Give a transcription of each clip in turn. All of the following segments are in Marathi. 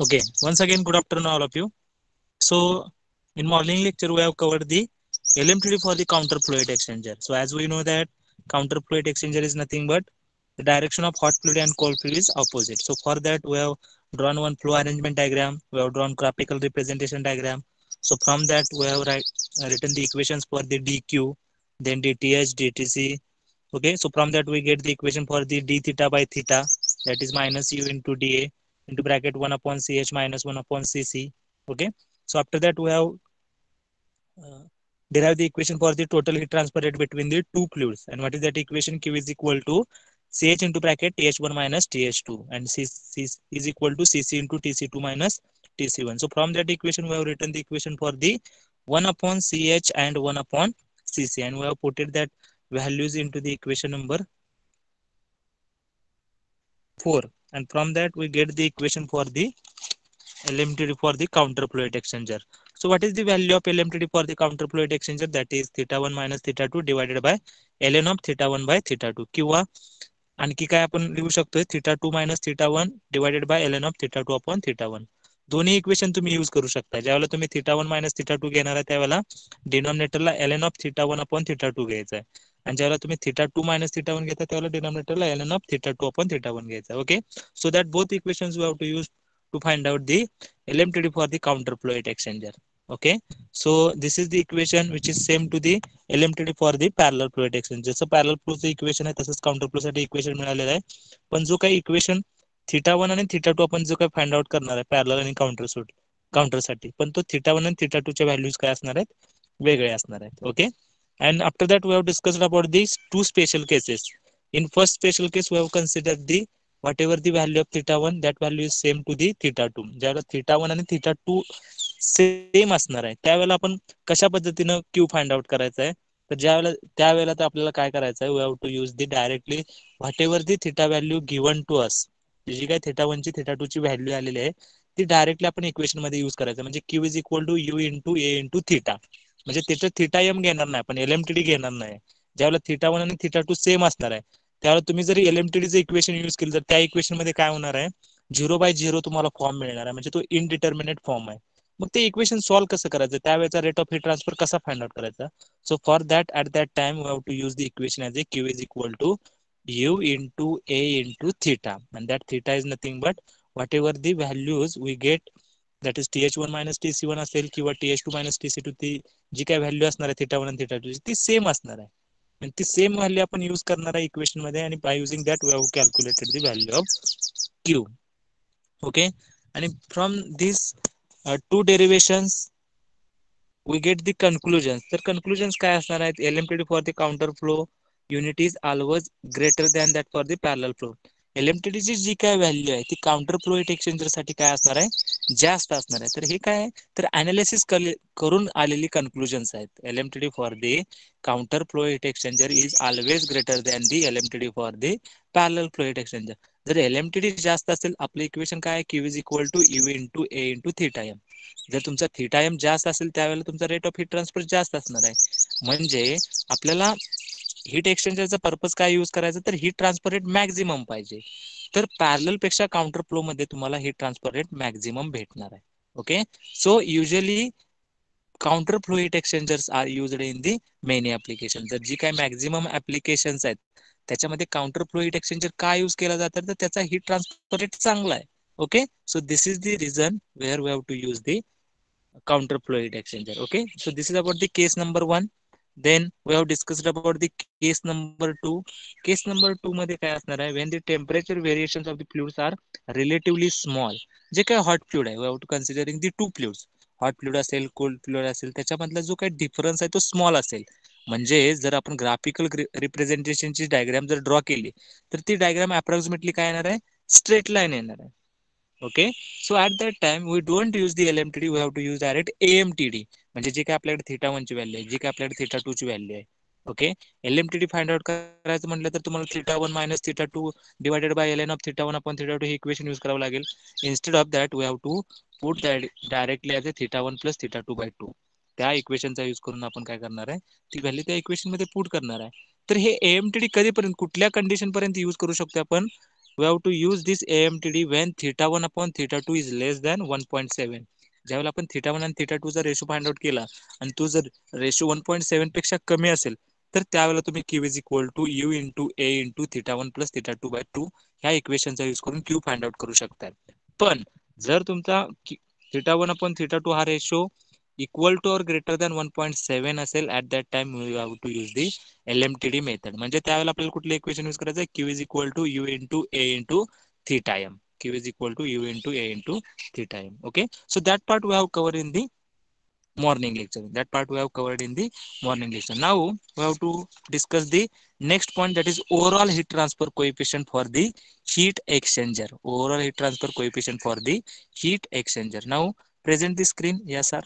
Okay, once again, good afternoon all of you. So, in morning lecture, we have covered the LMTD for the counter fluid exchanger. So, as we know that counter fluid exchanger is nothing but the direction of hot fluid and cold fluid is opposite. So, for that, we have drawn one flow arrangement diagram. We have drawn graphical representation diagram. So, from that, we have write, written the equations for the dq, then dth, dtc. Okay, so from that, we get the equation for the d theta by theta, that is minus u into dA into bracket 1 upon ch minus 1 upon cc. Okay. So after that, we have uh, derived the equation for the total heat transfer rate between the two fluids. And what is that equation? Q is equal to CH into bracket TH1 minus TH2 and cc is equal to CC into TC2 minus TC1. So from that equation, we have written the equation for the 1 upon CH and 1 upon CC. And we have put it that values into the equation number 4 and from that we get the equation for the LMTD for the counter fluid exchanger. So what is the value of LMTD for the counter fluid exchanger? That is theta 1 minus theta 2 divided by ln of theta 1 by theta 2 Kiwa आणखी काय आपण लिहू शकतोय theta two minus theta one divided by ln of of 2 two upon 1. One दोन्ही इक्वेशन तुम्ही यूज करू शकता ज्यावेळेला तुम्ही theta one minus theta two घेणार आहे त्यावेळेला डिनॉमिनेटरला L of theta one upon theta two घ्यायचा आणि ज्यावेळेला तुम्ही theta two minus theta one घेता त्यावेळेला डिनॉमिनेटरला L of theta two upon theta one घ्यायचा okay so that both equation you have to use to find out the L M T for the counter flow heat exchanger okay so this is the equation which is same to the L M T for the parallel flow heat exchange जसं पॅरल फ्लोचं इक्वेशन आहे तसंच काउंटर साठी इक्वेशन मिळालेलं आहे पण जो काही इक्वेशन थिटा वन आणि थिटा टू आपण जो काही फाइंड आउट करणार आहे पॅरल आणि काउंटर सूट साठी पण तो थिटा वन आणि थिटा टू चे व्हॅल्यूज काय असणार आहेत वेगळे असणार आहेत okay And after that, we have discussed about these two special cases. In first special case, we have considered the whatever the value of theta 1, that value is same to the theta 2. theta 1 आणि theta 2 सेम असणार आहे त्यावेळेला आपण कशा पद्धतीनं क्यू फाइंड आउट करायचं आहे तर ज्यावेळेला त्यावेळेला तर आपल्याला काय करायचं आहे we have to use the directly whatever the theta value given to us जी काय थिटा वन ची थिटा टू ची व्हॅल्यू आलेली आहे ती डायरेक्टली आपण इक्वेशन मध्ये युज करायचं म्हणजे Q is equal to U into A to theta म्हणजे त्याचं थिटा एम घेणार नाही पण एलएमटीडी घेणार नाही ज्यावेळेला थिटा वन आणि थिटा टू सेम असणार आहे त्यावेळेला तुम्ही जर एल इक्वेशन यूज केलं तर त्या इक्वेशन मध्ये काय होणार आहे झिरो बाय झिरो तुम्हाला फॉर्म मिळणार आहे म्हणजे तो इनडिटर्मिनेट फॉर्म आहे मग ते इक्वेशन सॉल्व कसं करायचं त्यावेळेचा रेट ऑफ ही ट्रान्सफर कसा फाइंड आउट करायचा so for that at that time have to use the equation as a Q is equal to U into A into theta and that theta is nothing but whatever the values we get that is T H one minus T C one असेल किंवा T H two minus T C two ती जी काय व्हॅल्यू असणार आहे थिटा वन आणि थिटा टू ती सेम असणार आहे आणि ती सेम व्हॅल्यू आपण युज करणार आहे इक्वेशन मध्ये आणि by using that we have calculated the value of Q okay आणि from this to derivation we get the conclusions तर कन्क्लुजन्स काय असणार आहेत L M T D for the counter flow unit is always greater than that for the parallel flow L M जी काय व्हॅल्यू आहे ती काउंटर एक्सचेंजर साठी काय असणार आहे जास्त असणार आहे तर हे काय तर अनालिसिस करून आलेली कन्क्लुजन्स आहेत L for the counter flow heat exchanger is always greater than the L M T D for the parallel exchanger जर एल जास्त असेल आपलं इक्वेशन काय Q is equal to U to A to theta M जर तुमचा थीटा एम जास्त असेल त्यावेळेला तुमचा रेट ऑफ हिट ट्रान्सफर जास्त असणार आहे म्हणजे आपल्याला हीट एक्सचेंजरचा पर्पज काय युज करायचा तर हीट ट्रान्सफर रेट मॅक्झिमम पाहिजे तर पॅरल पेक्षा काउंटर फ्लो मध्ये तुम्हाला हीट ट्रान्सफर रेट मॅक्झिमम भेटणार आहे okay so usually counter flow heat exchangers are use in the many application तर जी काय मॅक्झिमम ऍप्लिकेशन्स आहेत त्याच्यामध्ये काउंटर फ्लो हीट एक्सचेंजर का युज केला जातं तर त्याचा हीट ट्रान्सफर रेट चांगला आहे okay so this is the reason where we have to use the counter flow heat exchanger okay so this is about the case number one then we have discussed about case number two case number two मध्ये काय असणार आहे when the temperature variations of the fluids are relatively small जे काय हॉट फ्लुइड आहे we have to considering the hot fluid असेल कोल्ड फ्लुइड असेल त्याच्यामधला जो काही डिफरन्स आहे तो स्मॉल असेल म्हणजे जर आपण ग्राफिकल रिप्रेझेंटेशनची डायग्राम जर ड्रॉ केली तर ती डायग्राम अप्रॉक्सिमेटली काय येणार आहे स्ट्रेट लाईन येणार आहे okay so at that time we don't use the L M T D we have to use direct AMTD म्हणजे जे काय आपल्याकडे थिटा वनची व्हॅल्यू आहे जी काय आपल्याकडे थिटा टू ची व्हॅल्यू आहे ओके एल फाइंड आउट करायचं म्हटलं तर तुम्हाला theta one minus theta two divided by L N of theta one upon theta two equation use करावं लागेल instead of that we have to put that directly as a theta one plus theta two by two त्या इक्वेशनचा यूज करून आपण काय करणार आहे ती व्हॅल्यू त्या इक्वेशन मध्ये पुट करणार आहे तर हे एएमटीडी कधीपर्यंत कुठल्या कंडिशन पर्यंत यूज करू शकतो आपण we have to use this AMTD when theta one upon theta two is less than one point seven ज्यावेळेला आपण थिटा वन आणि थिटा टू जर रेशो फाइंड आउट केला आणि तो जर रेशो वन पॉईंट सेव्हन पेक्षा कमी असेल तर त्यावेळेला तुम्ही Q is equal to U into A into theta one plus theta two by two ह्या इक्वेशनचा युज करून क्यू फाइंड आउट करू शकता पण जर तुमचा theta one upon theta two हा ratio equal to or greater than one point seven असेल at that time you have to use the L M T D method म्हणजे त्यावेळेला आपल्याला कुठले इक्वेशन युज करायचं Q is equal to U into A into theta M q is equal to u into a into theta m. Okay. So that part we have covered in the morning lecture. That part we have covered in the morning lecture. Now we have to discuss the next point that is overall heat transfer coefficient for the heat exchanger. Overall heat transfer coefficient for the heat exchanger. Now present the screen. Yes, sir.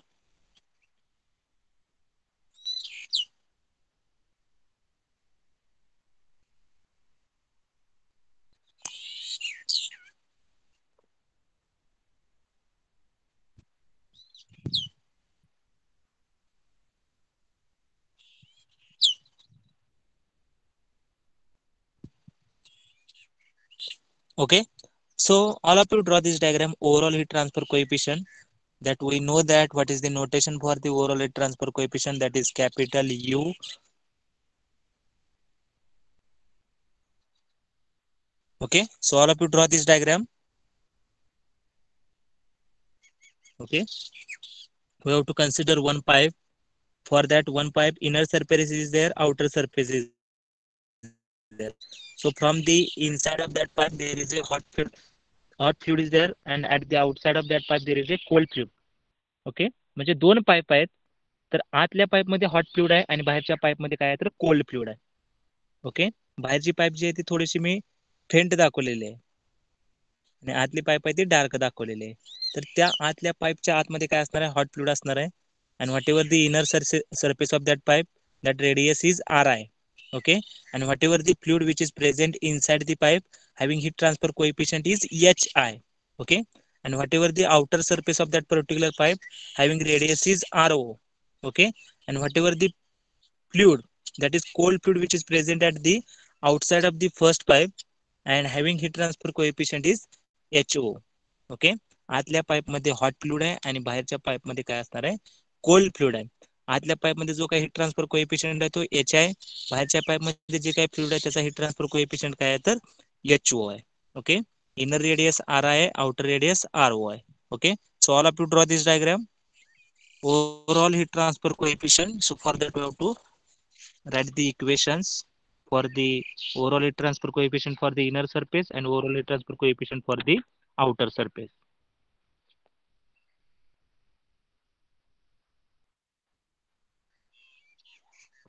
Okay. So all of you draw this diagram overall heat transfer coefficient that we know that what is the notation for the overall heat transfer coefficient that is capital U okay so all of you draw this diagram okay we have to consider one pipe for that one pipe inner surface is there outer surface is there So from the inside of that pipe, there is a hot fluid. Hot fluid is there, and at the outside of that pipe, there is a cold fluid. Okay okay? म्हणजे दोन पाईप आहेत तर आतल्या पाईपमध्ये हॉट फ्लुइड आहे आणि बाहेरच्या मध्ये काय आहे तर कोल्ड फ्लुइड आहे ओके बाहेरची पाईप जी आहे ती थोडीशी मी फेंट दाखवलेली आहे आणि आतली पाईप आहे ती डार्क दाखवलेली आहे तर त्या आतल्या पाईपच्या आतमध्ये काय असणार आहे हॉट फ्लुइड असणार आहे and whatever the inner surface of that pipe that radius is R I okay and whatever the which is present inside having heat transfer coefficient is H I okay the outer surface of that particular pipe having radius is R okay and what that is cold fluid which is present at side of the first pipe and having heat transfer coefficient is H okay आतल्या पाईपमध्ये हॉट फ्लुड आहे आणि बाहेरच्या मध्ये काय असणार आहे कोल्ड फ्लुड आहे आतल्या पाईपमध्ये जो काही हिट ट्रान्सफर कोएफिशियंट आहे तो एच आहे बाहेरच्या पाईपमध्ये जे काही फ्लुइड आहे त्याचा हिट ट्रान्सफर कोएफिशियंट काय आहे तर एच ओ आहे ओके इनर रेडियस आर आहे आउटर रेडियस आर ओ आहे okay so all of to draw this diagram overall heat transfer coefficient. So for that we have to write the equations for the overall heat transfer coefficient for the inner surface and overall heat transfer coefficient for the outer surface.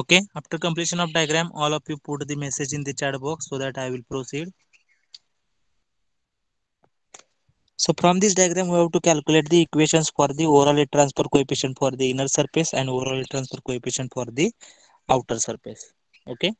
okay after completion of diagram all of you put the message in the chat box so that i will proceed so from this diagram we have to calculate the equations for the overall heat transfer coefficient for the inner surface and overall heat transfer coefficient for the outer surface okay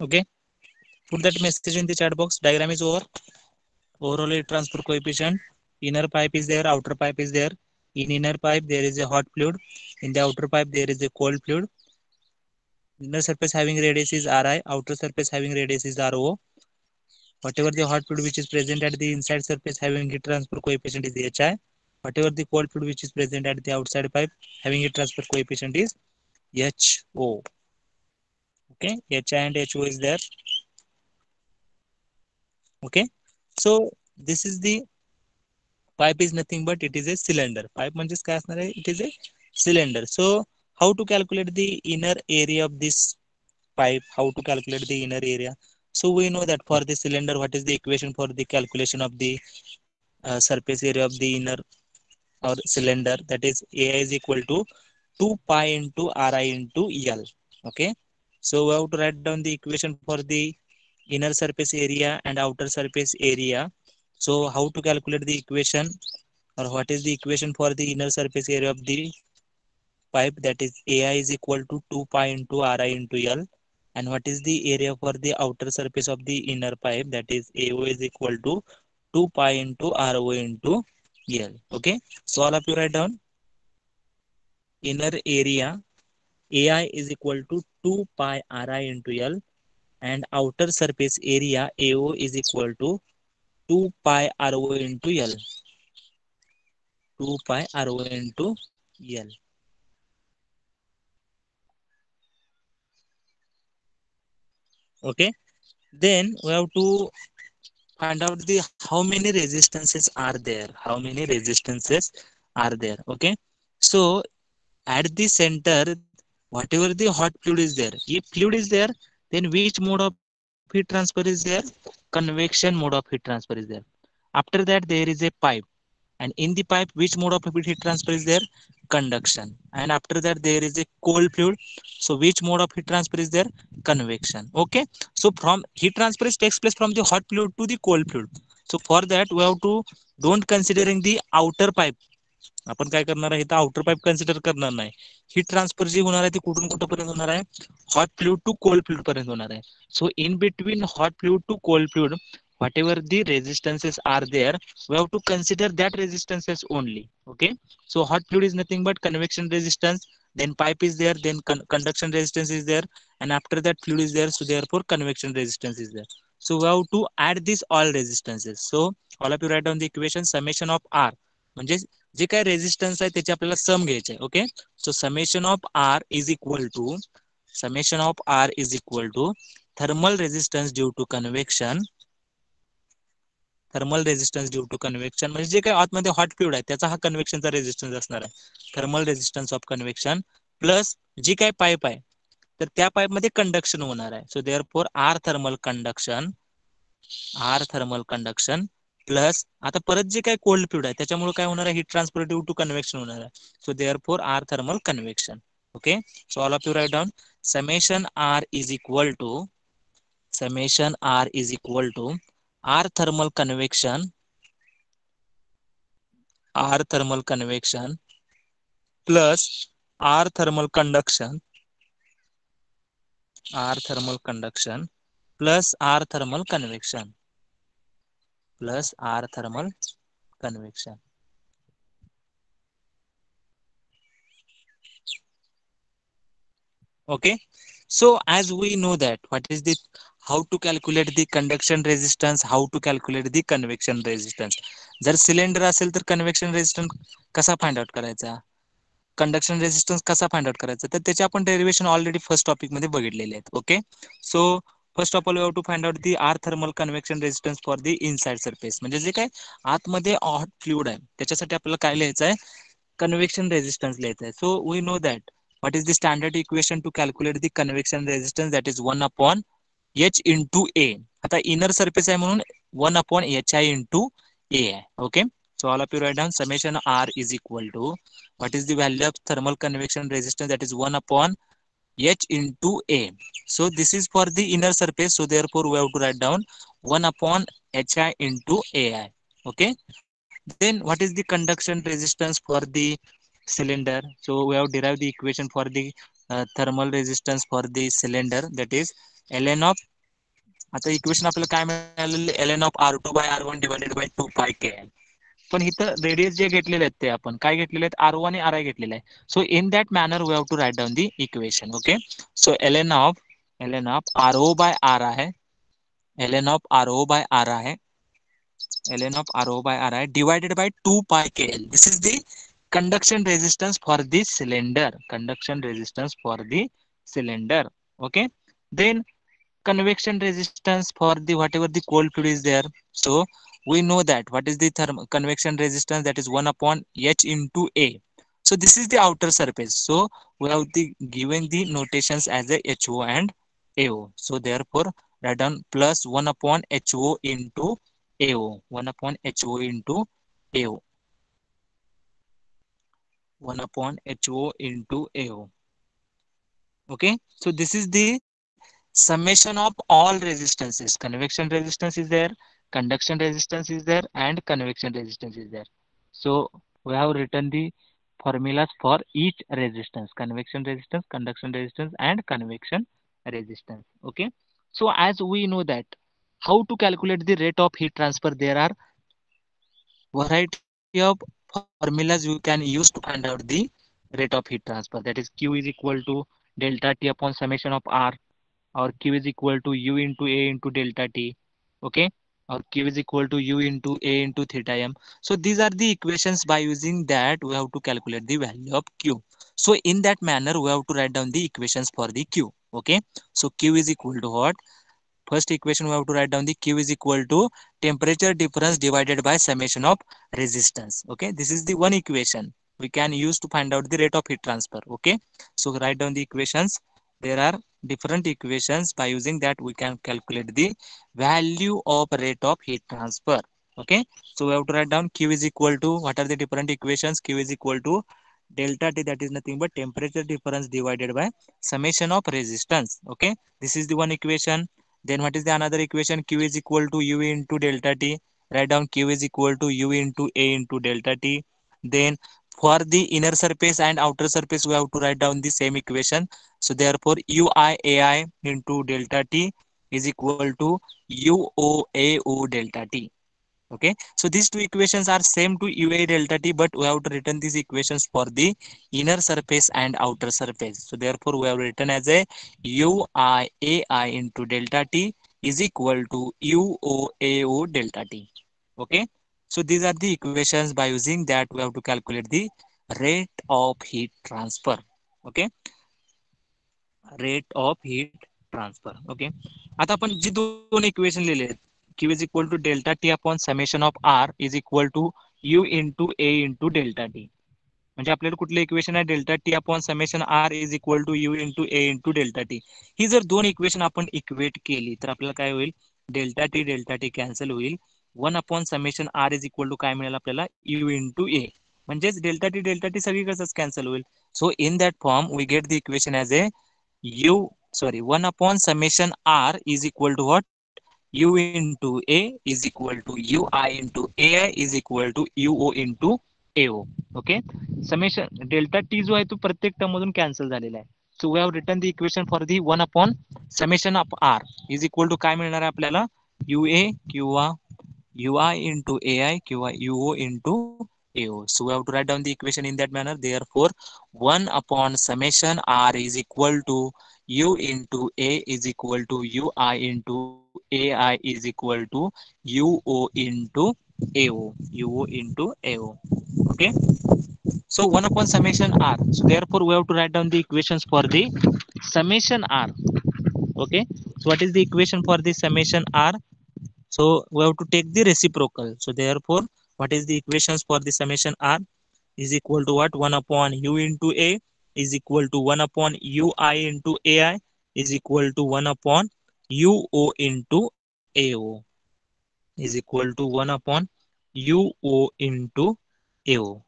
okay put that message in the chat box diagram is over overall heat transfer coefficient inner pipe is there outer pipe is there in inner pipe there is a hot fluid in the outer pipe there is a cold fluid inner surface having radius is ri outer surface having radius is ro Whatever the hot fluid which is present at the inside surface having heat transfer coefficient is Hi. Whatever the cold fluid which is present at the outside pipe having heat transfer coefficient is HO. Okay, HI and HO is there. Okay, so this is the pipe is nothing but it is a cylinder. Pipe म्हणजेच काय असणार आहे? It is a cylinder. So how to calculate the inner area of this pipe? How to calculate the inner area? so we know that for the cylinder, what is the equation for the calculation of the uh, surface area of the inner or cylinder? That is A is equal to 2 pi into Ri into L. Okay. So we have to write down the equation for the inner surface area and outer surface area. So how to calculate the equation or what is the equation for the inner surface area of the pipe that is AI is equal to 2 pi into Ri into L and what is the area for the outer surface of the inner pipe that is AO is equal to 2 pi into RO into L. Okay. So all of you write down inner area AI is equal to 2 pi RI into L and outer surface area AO is equal to 2 pi RO into L. 2 pi RO into L. okay then we have to find out the how many resistances are there how many resistances are there okay so at the center whatever the hot fluid is there if fluid is there then which mode of heat transfer is there convection mode of heat transfer is there after that there is a pipe and in the pipe which mode of heat transfer is there conduction and after that there is a cold fluid so which mode of heat transfer is there convection okay so from heat transfer takes place from the hot fluid to the cold fluid so for that we have to don't considering the outer pipe आपण काय करणार आहे आउटर पाईप कन्सिडर करणार नाही ही ट्रान्सफर जी होणार आहे ती कुठून कुठपर्यंत होणार आहे hot fluid to cold fluid पर्यंत होणार आहे so in between hot fluid to cold fluid whatever the resistances are there we have to consider that resistances only okay so hot fluid is nothing but convection resistance then pipe is there then con conduction resistance is there and after that fluid is there so therefore convection resistance is there so we have to add these all resistances so all of you write down the equation summation of r म्हणजे जे काय रेजिस्टन्स आहे त्याचे आपल्याला सम घ्यायचे आहे okay so summation of R is equal to summation of R is equal to thermal resistance due to convection thermal resistance due to convection म्हणजे जे काही आतमध्ये हॉट फ्लुइड आहे त्याचा हा कन्वेक्शनचा रेझिस्टन्स असणार आहे thermal resistance of convection plus जी काही पाईप आहे तर त्या पाईप मध्ये कंडक्शन होणार आहे so therefore R thermal conduction R thermal conduction plus आता परत जे काही कोल्ड फ्लुइड आहे त्याच्यामुळे काय होणार आहे heat transfer due to convection होणार आहे so therefore R thermal convection okay so all of you write down summation R is equal to summation R is equal to R thermal convection, R thermal convection plus R thermal conduction, R thermal conduction plus R thermal convection, plus R thermal convection. Okay, so as we know that what is the how to calculate the conduction resistance how to calculate the convection resistance जर सिलेंडर असेल तर कन्व्हेक्शन रेजिस्टन्स कसा फाइंड आउट करायचा कंडक्शन रेजिस्टन्स कसा फाइंड आउट करायचा तर त्याचे आपण डेरिव्हेशन ऑलरेडी फर्स्ट टॉपिक मध्ये बघितलेले आहेत okay so first of all have to find out the R thermal convection resistance for the inside surface म्हणजे जे काय आतमध्ये हॉट फ्लुइड आहे त्याच्यासाठी आपल्याला काय लिहायचं आहे कन्व्हेक्शन रेजिस्टन्स लिहायचं आहे so we know that what is the standard equation to calculate the convection resistance that is one upon H into A आता इनर सरफेस आहे म्हणून one upon H I into A आहे okay so all of you write down summation R is equal to what is the value of thermal convection resistance that is one upon H into A so this is for the inner surface so therefore we have to write down 1 upon hi into ai okay then what is the conduction resistance for the cylinder so we have derived the equation for the uh, thermal resistance for the cylinder that is L of आता इक्वेशन आपल्याला काय मिळालेलं L of R two by R one divided by two pi K L पण इथं रेडियस जे घेतलेले आहेत ते आपण काय घेतलेले आहेत आर वन आणि आर आय घेतलेले आहे so in that manner we have to write down the equation okay so L N of L of R O by R आहे L of R O by R आहे L of R O by R I divided by two pi K L this is the conduction resistance for the cylinder conduction resistance for the cylinder okay then convection resistance for the whatever the cold fluid is there so we know that what is the therm convection resistance that is 1 upon h into a so this is the outer surface so we have the given the notations as a ho and ao so therefore write down plus 1 upon ho into ao 1 upon ho into ao 1 upon ho into ao okay so this is the summation of all resistances. Convection resistance is there, conduction resistance is there, and convection resistance is there. So we have written the formulas for each resistance, convection resistance, conduction resistance, and convection resistance. Okay. So as we know that how to calculate the rate of heat transfer, there are variety of formulas you can use to find out the rate of heat transfer. That is Q is equal to delta T upon summation of R our Q is equal to U into A into delta T. Okay. Or Q is equal to U into A into theta M. So these are the equations by using that we have to calculate the value of Q. So in that manner, we have to write down the equations for the Q. Okay. So Q is equal to what? First equation we have to write down the Q is equal to temperature difference divided by summation of resistance. Okay. This is the one equation we can use to find out the rate of heat transfer. Okay. So write down the equations. There are different equations by using that we can calculate the value of rate of heat transfer okay so we have to write down q is equal to what are the different equations q is equal to delta t that is nothing but temperature difference divided by summation of resistance okay this is the one equation then what is the another equation q is equal to u into delta t write down q is equal to u into a into delta t then for the inner surface and outer surface we have to write down the same equation so therefore ui ai into delta t is equal to uoao delta t okay so these two equations are same to ua delta t but we have to written these equations for the inner surface and outer surface so therefore we have written as a ai into delta t is equal to uoao delta t okay So these are the equations by using that we have to calculate the rate of heat transfer. Okay. Rate of heat transfer. Okay. आता आपण जी दोन इक्वेशन लिहिले Q is equal to delta T upon summation of R is equal to U into A into delta T म्हणजे आपल्याला कुठलं इक्वेशन आहे delta T upon summation R is equal to U into A into delta T ही जर दोन इक्वेशन आपण इक्वेट केली तर आपल्याला काय होईल delta T delta T cancel होईल one upon summation R is equal to काय मिळेल आपल्याला यू इन टू ए म्हणजेच डेल्टा टी डेल्टा टी सगळी कसंच कॅन्सल होईल so in that form we get the equation as A U sorry one upon summation R is equal to what U into A is equal to U I into A I is equal to U O into A O okay summation delta T जो आहे तो प्रत्येक टर्म मधून कॅन्सल झालेला आहे so we have return the equation for the one upon summation of R is equal to काय मिळणार आहे आपल्याला यू ए किंवा ui into ai qi uo into AO. So we have to write down the equation in that manner. Therefore, 1 upon summation R is equal to U into A is equal to UI into AI is equal to UO into AO. UO into AO. Okay. So 1 upon summation R. So therefore, we have to write down the equations for the summation R. Okay. So what is the equation for the summation R? So we have to take the reciprocal. So therefore, what is the equations for the summation R is equal to what? 1 upon U into A is equal to 1 upon UI into AI is equal to 1 upon UO into AO is equal to 1 upon UO into AO.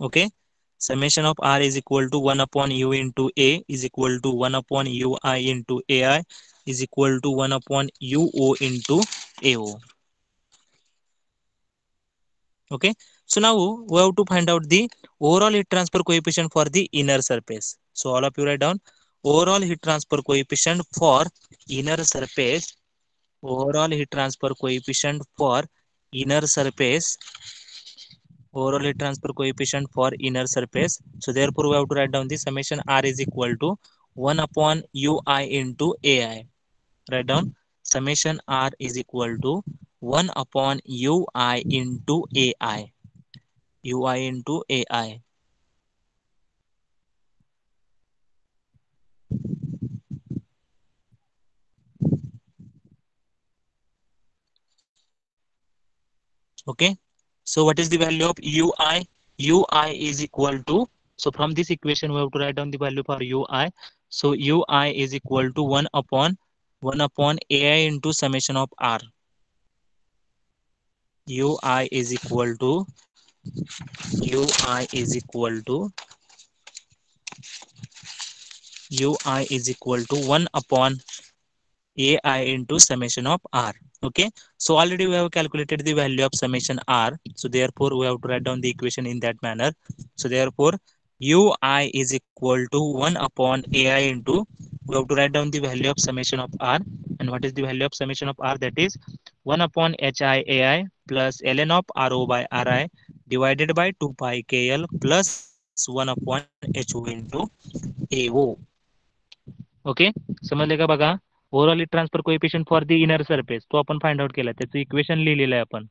Okay. Summation of R is equal to 1 upon U into A is equal to 1 upon UI into AI is equal to 1 upon UO into AO. Okay. So now we have to find out the overall heat transfer coefficient for the inner surface. So all of you write down overall heat transfer coefficient for inner surface. Overall heat transfer coefficient for inner surface overall heat transfer coefficient for inner surface. So therefore, we have to write down the summation R is equal to 1 upon UI into AI. Write down summation R is equal to 1 upon UI into AI. UI into AI. Okay. So what is the value of ui? ui is equal to, so from this equation, we have to write down the value for ui. So ui is equal to 1 upon 1 upon ai into summation of r. ui is equal to, ui is equal to, ui is equal to 1 upon ai into summation of r okay so already we have calculated the value of summation r so therefore we have to write down the equation in that manner so therefore ui is equal to 1 upon ai into we have to write down the value of summation of r and what is the value of summation of r that is 1 upon hi ai plus ln of ro by ri divided by 2 pi kl plus 1 upon ho into ao Okay. Samadhe ka baka? Overall transfer coefficient for the inner surface तो आपण फाइंड आउट केला त्याचं इक्वेशन लिहिलेलं आहे आपण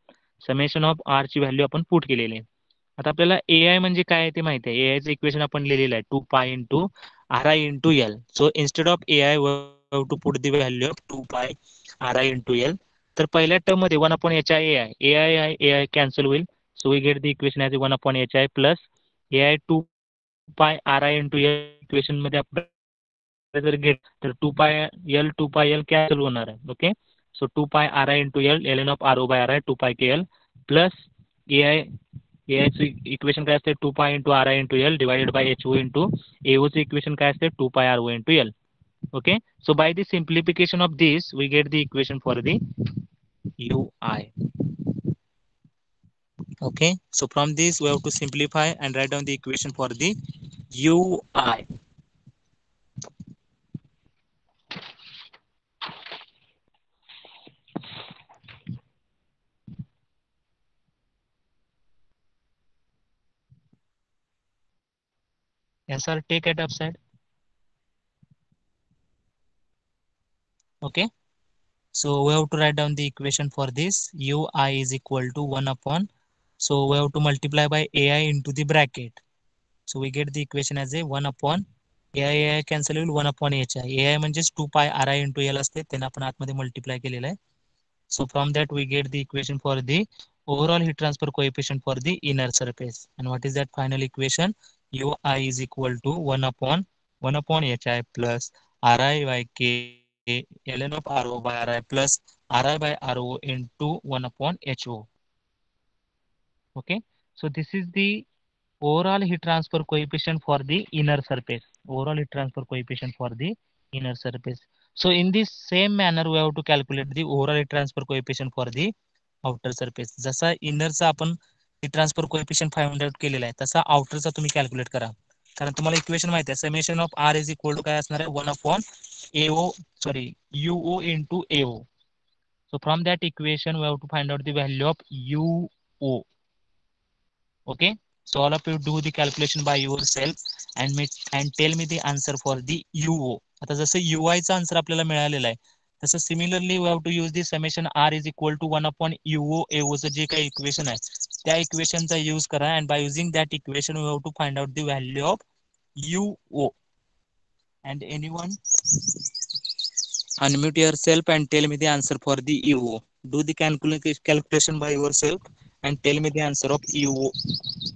समेशन ऑफ आर ची व्हॅल्यू आपण पुट केलेली आहे आता आपल्याला ए आय म्हणजे काय ते माहिती आहे ए आयचं इक्वेशन आपण लिहिलेलं आहे two pi into R I into L so instead of A I to put the value of two pi R I into L तर पहिल्या टर्म मध्ये one upon H I A I A I I A I cancel होईल so we get the equation as one upon H I plus A I two pi R I into L equation मध्ये आपण जर घेत तर two pi L two pi L cancel होणार आहे okay so two pi R I into L L N of R O by R I two pi K L plus A I A आयचं equation काय असते two pi into R I into L divided by H O into A ओचं equation काय असते two pi R O into L okay so by the simplification of this we get the equation for the U I okay so from this we to to simplify and write down the equation for the ui yes sir take it upside okay so we have to write down the equation for this ui is equal to 1 upon so we have to multiply by ai into the bracket so we get the equation as a 1 upon ai ai cancel होईल 1 upon hi ai म्हणजेच 2 pi ri into l असते त्यांना आपण आतमध्ये मल्टिप्लाय केलेलं आहे so from that we get the equation for the overall heat transfer coefficient for the inner surface and what is that final equation ui is equal to 1 upon 1 upon hi plus ri by k ln of ro by ri plus ri by ro into 1 upon ho okay so this is the overall heat transfer coefficient for the inner surface overall heat transfer coefficient for the inner surface so in this same manner we have to calculate the overall heat transfer coefficient for the outer surface जसा इनरचा आपण ट्रान्सफर कोएफिशियंट फाईव्ह हंड्रेड केलेला आहे तसा आउटरचा तुम्ही कॅल्क्युलेट करा कारण तुम्हाला इक्वेशन माहिती आहे summation of R is equal to काय असणार आहे one of one AO sorry UO to AO so from that equation we have to find out the value of U okay so all of you do the calculation by yourself and me and tell me the answer for the U O आता जसं यू चा आन्सर आपल्याला मिळालेला आहे तसं similarly we have to use this summation R is equal to one upon UO एओचं जे काही इक्वेशन आहे त्या इक्वेशनचा यूज करा and by using that equation we have to find out the value of U O and any one unmute yourself and tell me the answer for the EO. Do calculation by yourself and tell me the answer of EO.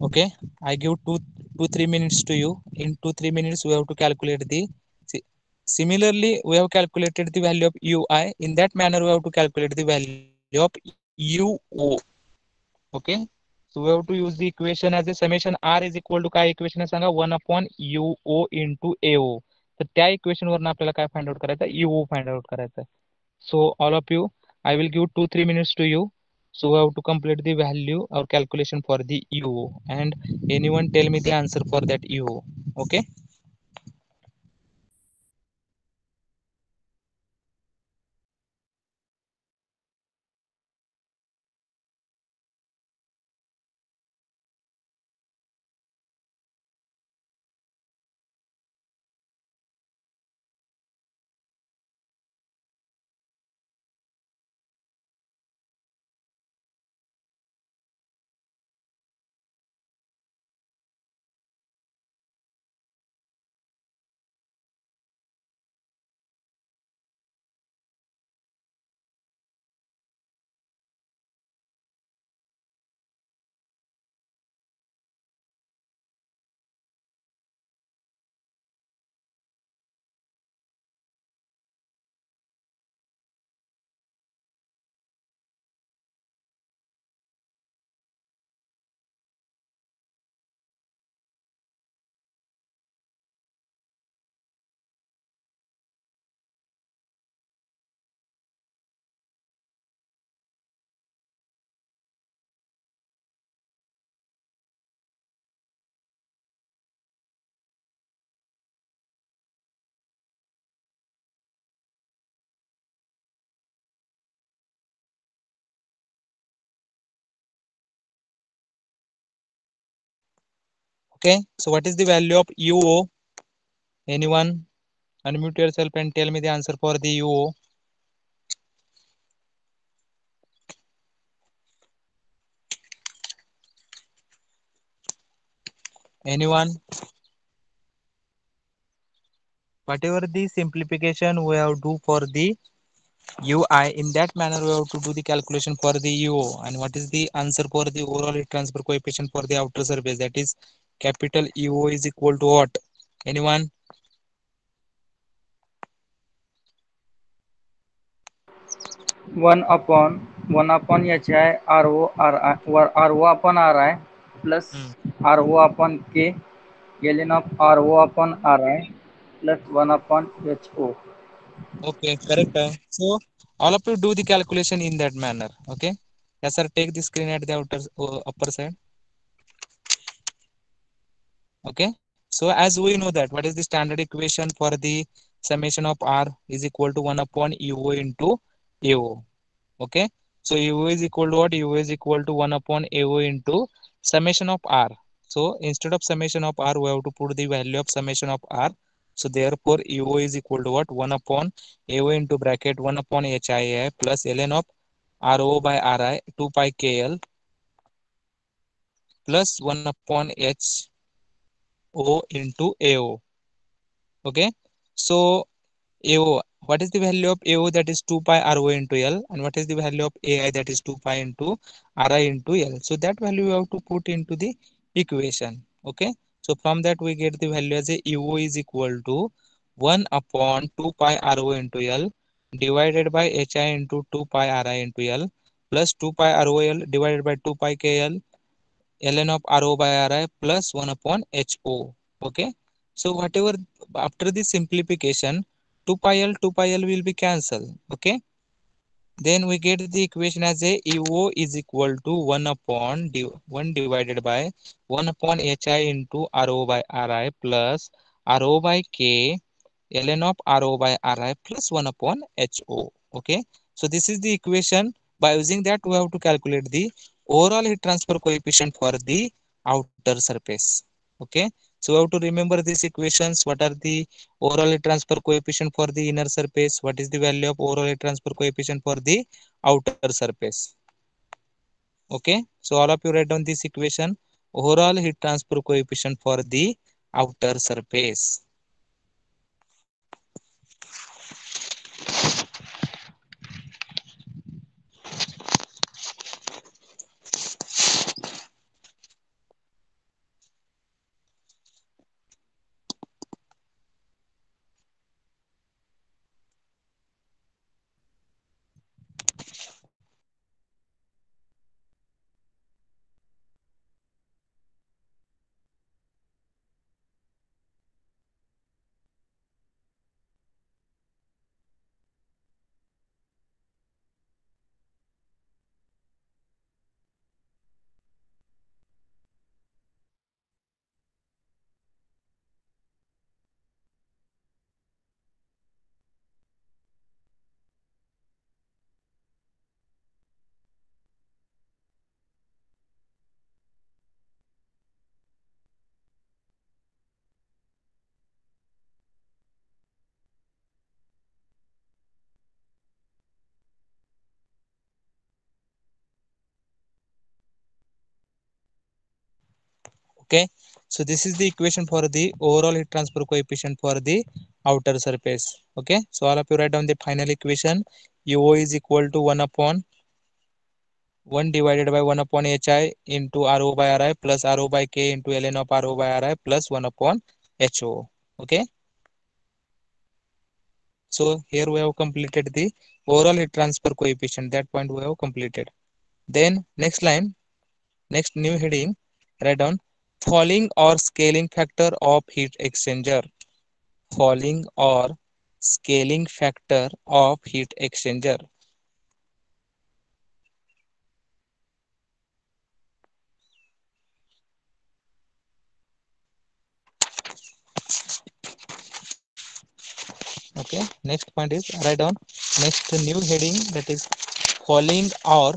Okay, I give two, two, three minutes to you. In two, three minutes, we have to calculate the Similarly, we have calculated the value of ui. In that manner, we have to calculate the value of uo. Okay. So we have to use the equation as a summation r is equal to काय इक्वेशन आहे सांगा one upon U O into A O तर त्या इक्वेशन वरून आपल्याला काय फाइंड आउट करायचं युओ फाइंड आउट करायचं so all of you I will give two three minutes to you So we have to complete the value or calculation for the U. and anyone tell me the answer for that U. Okay. okay so what is the value of uo anyone unmute yourself and tell me the answer for the uo anyone whatever the simplification we have to do for the ui in that manner we have to do the calculation for the uo and what is the answer for the overall transfer coefficient for the outer surface that is Capital EO is equal to what? Anyone? One upon HI RO upon RI plus hmm. RO upon K ln of RO upon RI plus 1 upon HO. Okay, correct. So all of you do the calculation in that manner. Okay. Yes sir, take the screen at the outer uh, upper side okay so as we know that what is the standard equation for the summation of r is equal to 1 upon UO into AO. Okay. So UO is equal to what? UO is equal to 1 upon AO into summation of R. So instead of summation of R, we have to put the value of summation of R. So therefore UO is equal to what? 1 upon AO into bracket 1 upon HII plus ln of RO by RI 2 pi KL plus 1 upon H O into AO. Okay. So AO, what is the value of AO that is 2 pi RO into L and what is the value of AI that is 2 pi into RI into L. So that value we have to put into the equation. Okay. So from that we get the value as a UO is equal to 1 upon 2 pi RO into L divided by HI into 2 pi RI into L plus 2 pi ROL divided by 2 pi KL ln of RO by RI plus 1 upon HO. Okay. So whatever after the simplification, 2 pi L, 2 pi L will be cancelled. Okay. Then we get the equation as a EO is equal to 1 upon 1 divided by 1 upon HI into RO by RI plus RO by K ln of RO by RI plus 1 upon HO. Okay. So this is the equation. By using that, we have to calculate the overall heat transfer coefficient for the outer surface. Okay. So we have to remember these equations. What are the overall heat transfer coefficient for the inner surface? What is the value of overall heat transfer coefficient for the outer surface? Okay. So all of you write down this equation. Overall heat transfer coefficient for the outer surface. okay so this is the equation for the overall heat transfer coefficient for the outer surface okay so all of you write down the final equation uo is equal to 1 upon 1 divided by 1 upon hi into ro by ri plus ro by k into ln of ro by ri plus 1 upon ho okay so here we have completed the overall heat transfer coefficient. That point we have completed. Then next line, next new heading, write down falling or scaling factor of heat exchanger falling or scaling factor of heat exchanger okay next point is write down next new heading that is falling or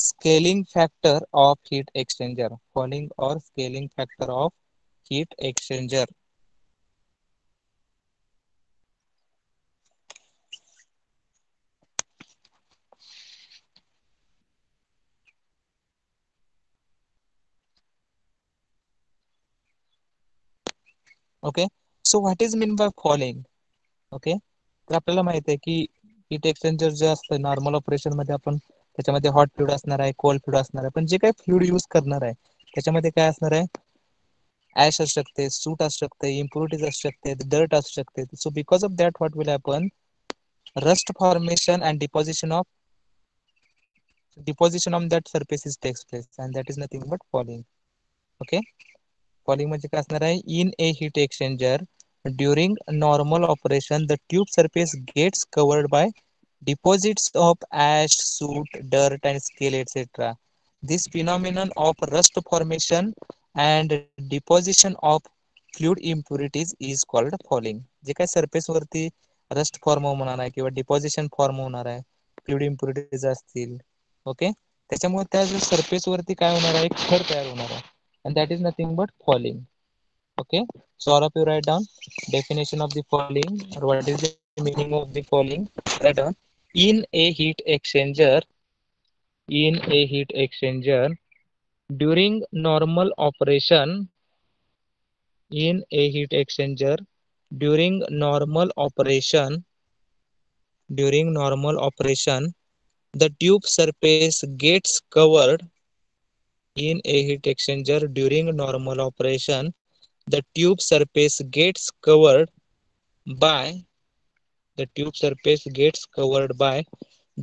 scaling factor of heat exchanger fouling or scaling factor of heat exchanger okay so what is mean by fouling okay तर आपल्याला माहित आहे की हीट एक्सचेंजर जे असतं नॉर्मल ऑपरेशन मध्ये आपण त्याच्यामध्ये हॉट फ्लूड असणार आहे कोल्ड फ्लूड असणार आहे पण जे काही फ्लूड युज करणार आहे त्याच्यामध्ये काय असणार आहे ऍश असू शकते सूट असू शकते इम्प्युरिटीज असू शकते डर्ट असू शकते so because of that what will happen rust formation and deposition of deposition on that surface is takes place and that is nothing but fouling okay fouling म्हणजे काय असणार आहे in a heat exchanger during normal operation the tube surface gets covered by deposits of ash, soot, dirt, and scale, etc. This phenomenon of rust formation and deposition of fluid impurities is called fouling जे काय सरफेस वरती रस्ट फॉर्म होणार आहे किंवा डिपॉझिशन फॉर्म होणार आहे फ्लुइड इम्प्युरिटीज असतील ओके त्याच्यामुळे त्या सरफेस वरती काय होणार आहे थर तयार होणार आहे and that is nothing but fouling okay so all of you write down definition of the fouling what is the meaning of the fouling write down in a heat exchanger in a heat exchanger during normal operation in a heat exchanger during normal operation during normal operation the tube surface gets covered in a heat exchanger during normal operation the tube surface gets covered by the tube surface gets covered by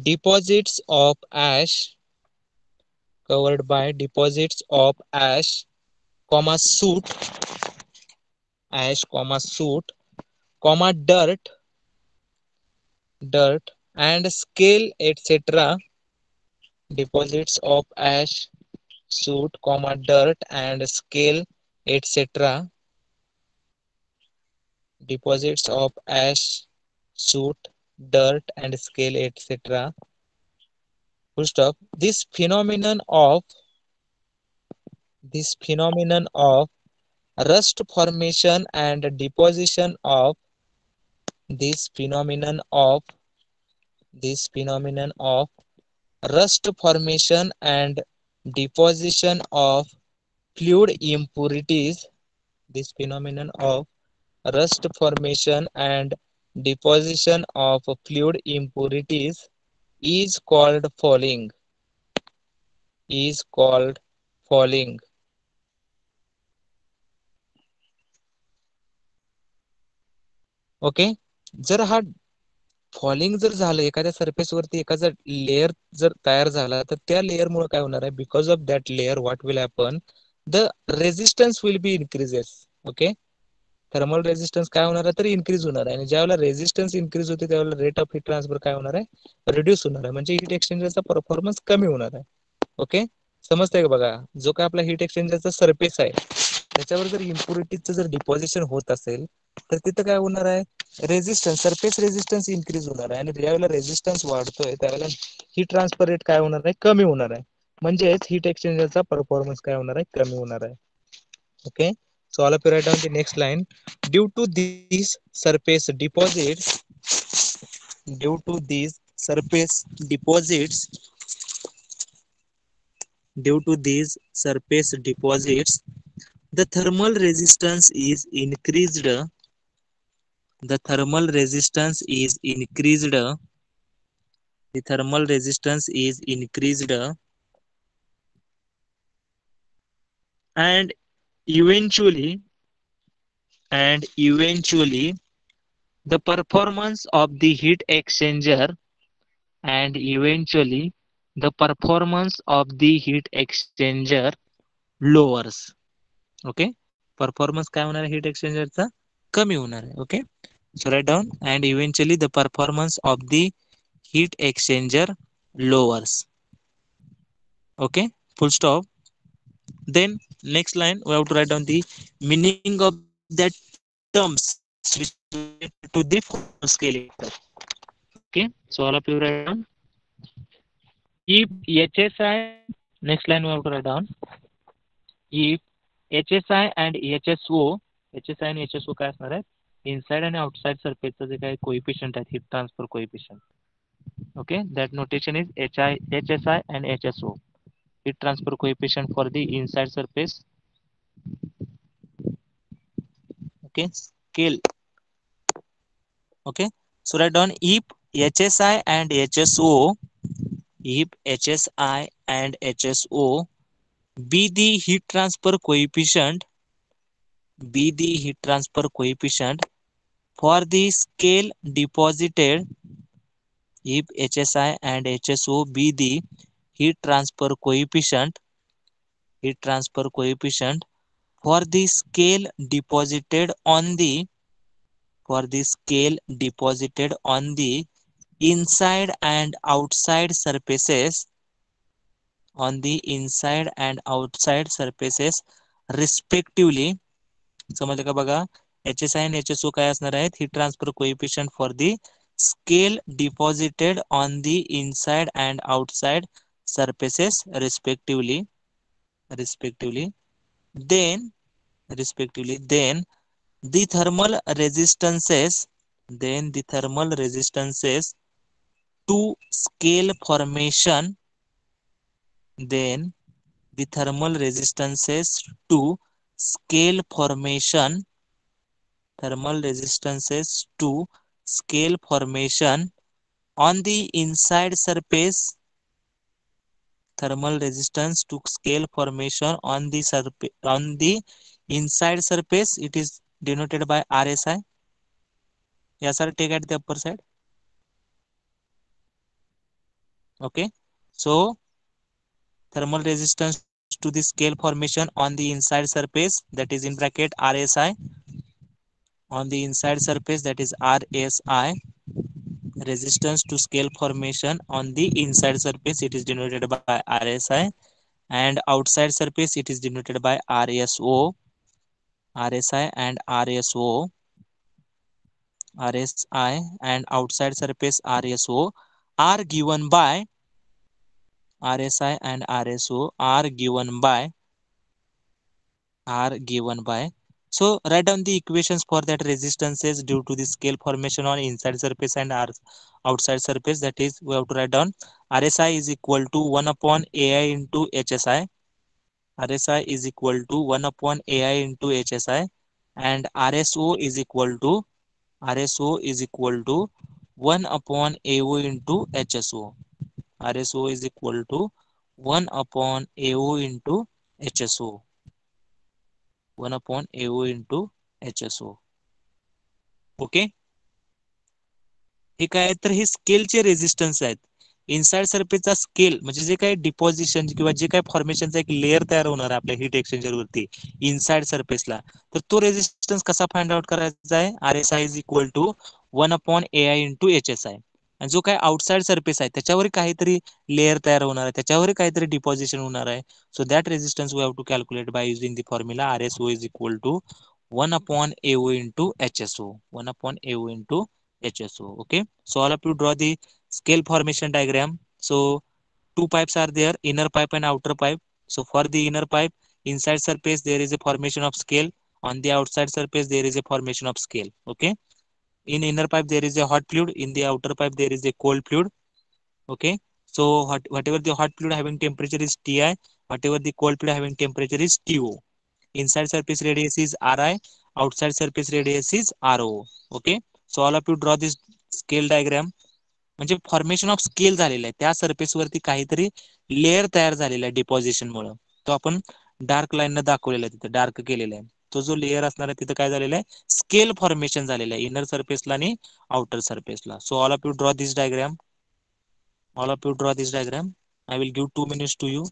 deposits of ash covered by deposits of ash comma soot ash comma soot comma dirt dirt and scale etc deposits of ash soot comma dirt and scale etc deposits of ash soot, dirt, and scale, etc. Full stop. This phenomenon of this phenomenon of rust formation and deposition of this phenomenon of this phenomenon of rust formation and deposition of fluid impurities this phenomenon of rust formation and deposition of fluid impurities is called fouling is called fouling okay जर हा फॉलिंग जर झालं एखाद्या सरफेस वरती एखादा लेअर जर तयार झाला तर त्या लेअर मुळे काय होणार आहे because of that layer what will happen the resistance will be increases okay thermal resistance काय होणार आहे तर इन्क्रीज होणार आहे आणि ज्यावेळेला रेजिस्टन्स इन्क्रीज होते त्यावेळेला रेट ऑफ हीट ट्रान्सफर काय होणार आहे रिड्यूस होणार आहे म्हणजे हीट एक्सचेंजरचा परफॉर्मन्स कमी होणार आहे ओके समजतंय का बघा जो काय आपला हीट एक्सचेंजरचा सरफेस आहे त्याच्यावर जर इम्प्युरिटीचं जर डिपॉझिशन होत असेल तर तिथं काय होणार आहे रेजिस्टन्स सरफेस रेजिस्टन्स इन्क्रीज होणार आहे आणि ज्यावेळेला रेजिस्टन्स वाढतोय त्यावेळेला हीट ट्रान्सफर रेट काय होणार आहे कमी होणार आहे म्हणजेच हीट एक्सचेंजरचा परफॉर्मन्स काय होणार आहे कमी होणार आहे okay So I'll write down the next line. Due to these surface deposits, due to these surface deposits, due to these surface deposits, the thermal resistance is increased. The thermal resistance is increased. The thermal resistance is increased. and eventually and eventually the performance of the heat exchanger and eventually the performance of the heat exchanger lowers okay performance काय होणार आहे हीट एक्सचेंजरचा कमी होणार आहे okay so write down and eventually the performance of the heat exchanger lowers okay full stop then next line we have to write down the meaning of that terms which to the scale okay so all of you write down if hsi next line we have to write down if hsi and hso hsi आणि hso काय असणार आहे इनसाइड आणि आउटसाइड सरफेसचं जे काही कोइफिशियंट आहेत heat transfer coefficient okay that notation is hi hsi and hso heat transfer coefficient for the inside surface. Okay, scale. Okay, so write down if HSI and HSO, if HSI and HSO be the heat transfer coefficient, be the heat transfer coefficient for the scale deposited if HSI and HSO be the heat transfer coefficient heat transfer coefficient for the scale deposited on the for the scale deposited on the inside and outside surfaces on the inside and outside surfaces respectively समजलं का बघा एच एस आय आणि एच एस ओ काय असणार आहेत ही transfer coefficient for the scale deposited on the inside and outside surfaces respectively respectively then respectively then the thermal resistances then the thermal resistances to scale formation then the thermal resistances to scale formation thermal resistances to scale formation on the inside surface thermal resistance to scale formation on the surface on the inside surface it is denoted by rsi yeah sir take at the upper side okay so thermal resistance to the scale formation on the inside surface that is in bracket rsi on the inside surface that is rsi resistance to scale formation on the inside surface it is denoted by RSI and outside surface it is denoted by RSO RSI and RSO RSI and outside surface RSO are given by RSI and RSO are given by are given by so write down the equations for that resistances due to the scale formation on inside surface and outside surface. That is, we have to write down RSI is equal to 1 upon AI into HSI. RSI is equal to 1 upon AI into HSI and RSO is equal to RSO is equal to 1 upon AO into HSO. RSO is equal to 1 upon AO into HSO. One upon AO into H S O okay हे काय आहे तर हे स्केलचे रेजिस्टन्स आहेत इनसाइड सरफेसचा स्केल म्हणजे जे काही डिपॉझिशन किंवा जे काही फॉर्मेशनचा एक लेअर तयार होणार आहे आपल्या हीट एक्सचेंजर वरती इनसाइड सरफेसला तर तो रेजिस्टन्स कसा फाइंड आउट करायचा आहे R S I is equal to one upon A I into H S I आणि जो काही आउटसाइड सर्फेस आहे त्याच्यावर काहीतरी लेअर तयार होणार आहे त्याच्यावर काहीतरी डिपॉझिशन होणार आहे so that we have to to one upon H S O one upon A O into H S okay so all up to draw the scale formation diagram so two pipe are there inner pipe and outer pipe so for the inner pipe inside surface there is a formation of scale on the outside surface there is a formation of scale okay in inner pipe there is a hot fluid in the outer pipe there is a cold fluid okay so hot, whatever the hot fluid having temperature is ti whatever the cold fluid having temperature is to inside surface radius is ri outside surface radius is ro okay so all of you draw this scale diagram म्हणजे फॉर्मेशन ऑफ स्केल झालेलं आहे त्या सरफेस वरती काहीतरी लेअर तयार झालेला आहे डिपॉझिशन मुळे तो आपण डार्क लाईन न दाखवलेला आहे तिथे डार्क केलेला आहे तो जो लेयर असणार आहे तिथं काय झालेलं आहे स्केल फॉर्मेशन झालेलं आहे इनर सरफेसला आणि outer सरफेसला so all of you draw this diagram all of you draw this diagram I will give two minutes to you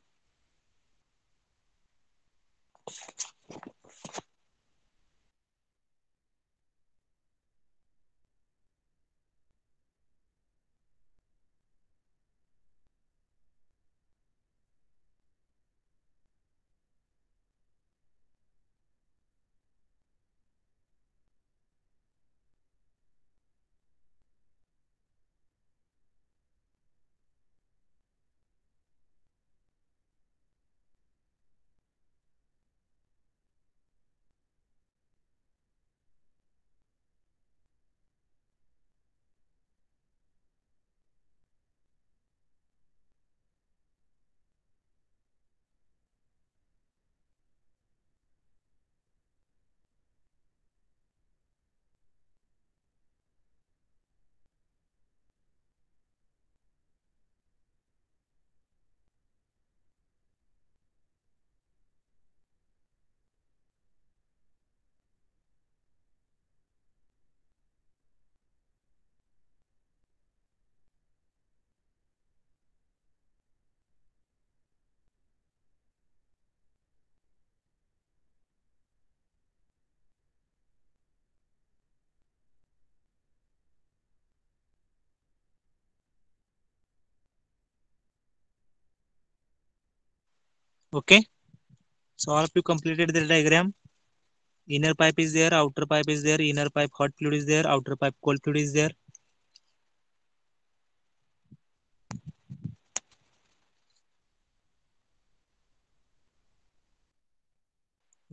okay so all of you completed the diagram inner pipe is there outer pipe is there inner pipe hot fluid is there outer pipe cold fluid is there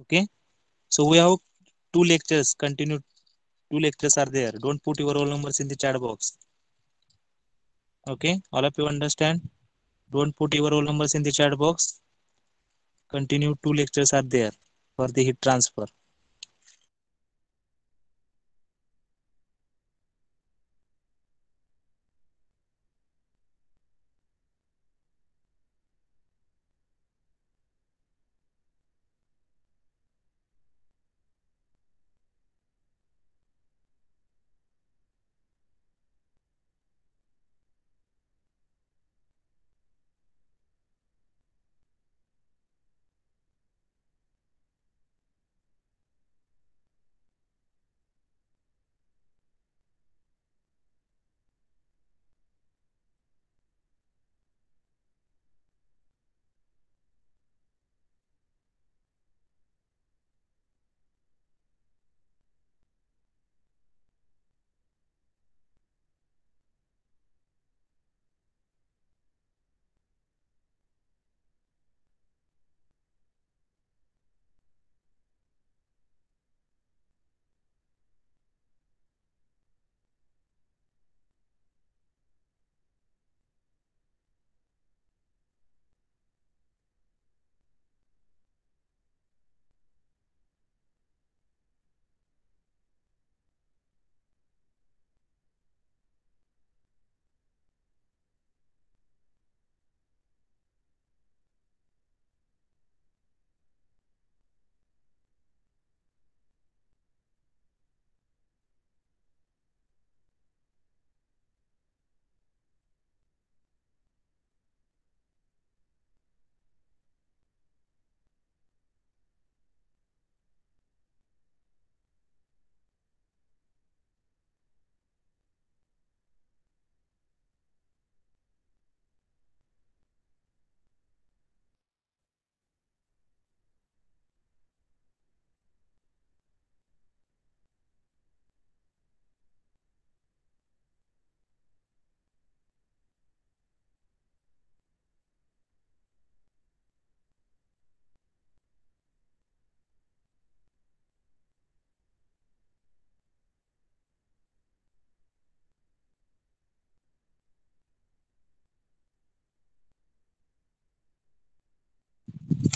okay so we have two lectures continue two lectures are there don't put your roll numbers in the chat box okay all of you understand don't put your roll numbers in the chat box continue two lectures are there for the heat transfer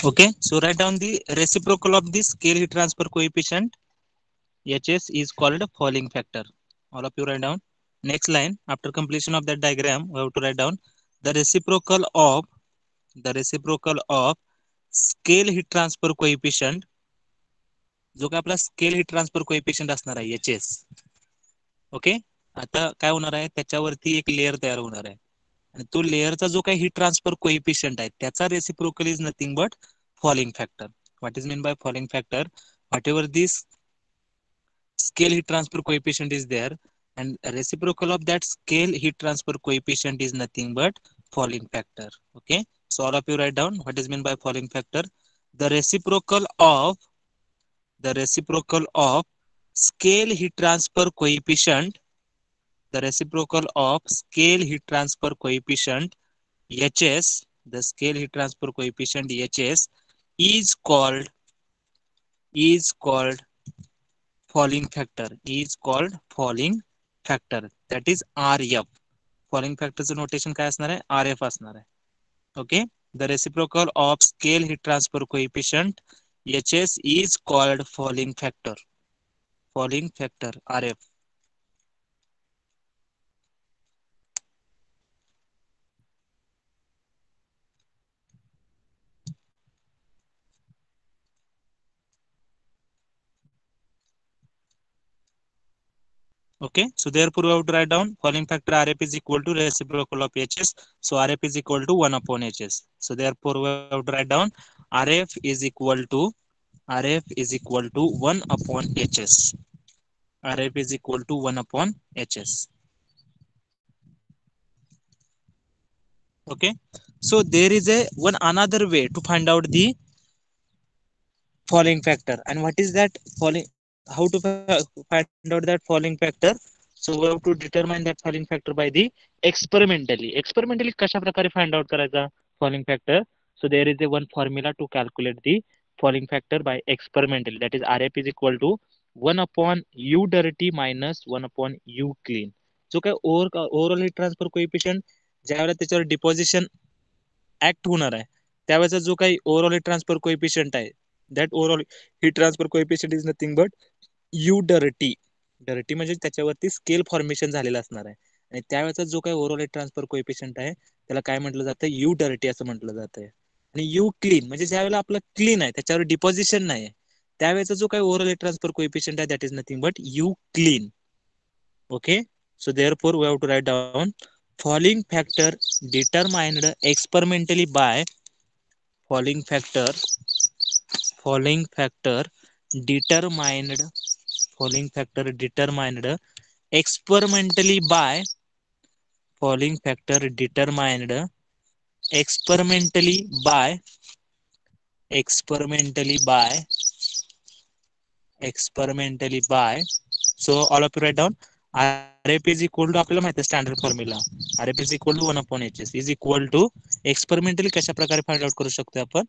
okay so write down the reciprocal of this scale heat transfer coefficient H S is called fouling factor all of you write down next line after completion of that diagram we have to write down the reciprocal of the reciprocal of scale heat transfer coefficient जो काय आपला स्केल ही ट्रान्सफर कोइफिशियंट असणार आहे एच एस ओके आता काय होणार आहे त्याच्यावरती एक लेअर तयार होणार आहे तो लेअरचा जो काही हिट ट्रान्सफर कोइफिशियंट आहे त्याचा reciprocal is nothing but fouling factor what is mean by fouling factor what ever this scale heat transfer coefficient is there and reciprocal of that scale heat transfer coefficient is nothing but fouling factor okay so all of you write down what is meant by fouling factor the reciprocal of the reciprocal of scale heat transfer coefficient the reciprocal of scale heat transfer coefficient H S the scale heat transfer H S is called is called fouling factor is called fouling factor that is R F fouling फॅक्टरचं notation काय असणार आहे आर एफ असणार आहे okay the reciprocal of scale heat transfer coat H S is called fouling factor fouling factor R F Okay, so therefore we have to write down following factor RF is equal to reciprocal of HS. So RF is equal to 1 upon HS. So therefore we have to write down RF is equal to RF is equal to 1 upon HS. RF is equal to 1 upon HS. Okay, so there is a one another way to find out the following factor and what is that following how to find out that falling factor so we have to determine that falling factor by the experimentally experimentally kasha prakare find out karaycha falling factor so there is a one formula to calculate the falling factor by experimentally that is rf is equal to 1 upon u dirty minus 1 upon u clean जो काय over overall transfer transfer coefficient ज्यावेळेला त्याच्यावर डिपॉझिशन ऍक्ट होणार आहे त्यावेळेचा जो काही ओव्हरऑल हीट ट्रान्सफर कोएफिशियंट आहे that overall heat transfer coefficient is nothing but U dirty dirty म्हणजे त्याच्यावरती स्केल फॉर्मेशन झालेलं असणार आहे आणि त्यावेळेचा जो काही ओव्हरऑल ट्रान्सफर कोएफिशियंट आहे त्याला काय म्हटलं जातं यू डर्टी असं म्हटलं जातं आणि यू क्लीन म्हणजे ज्या वेळेला आपलं क्लीन आहे त्याच्यावर डिपॉझिशन नाही त्यावेळेचा जो काही ओव्हरऑल ट्रान्सफर कोएफिशियंट आहे that is nothing but U clean okay so therefore we have to write down fouling factor determined experimentally by fouling factor fouling factor determined following factor determined experimentally by following factor determined experimentally by experimentally by experimentally by so all of you write down R APs equal to आपल्याला माहिती standard formula R APs equal to one upon H S is equal to experimentally कशा प्रकारे फाइंड आउट करू शकतो आपण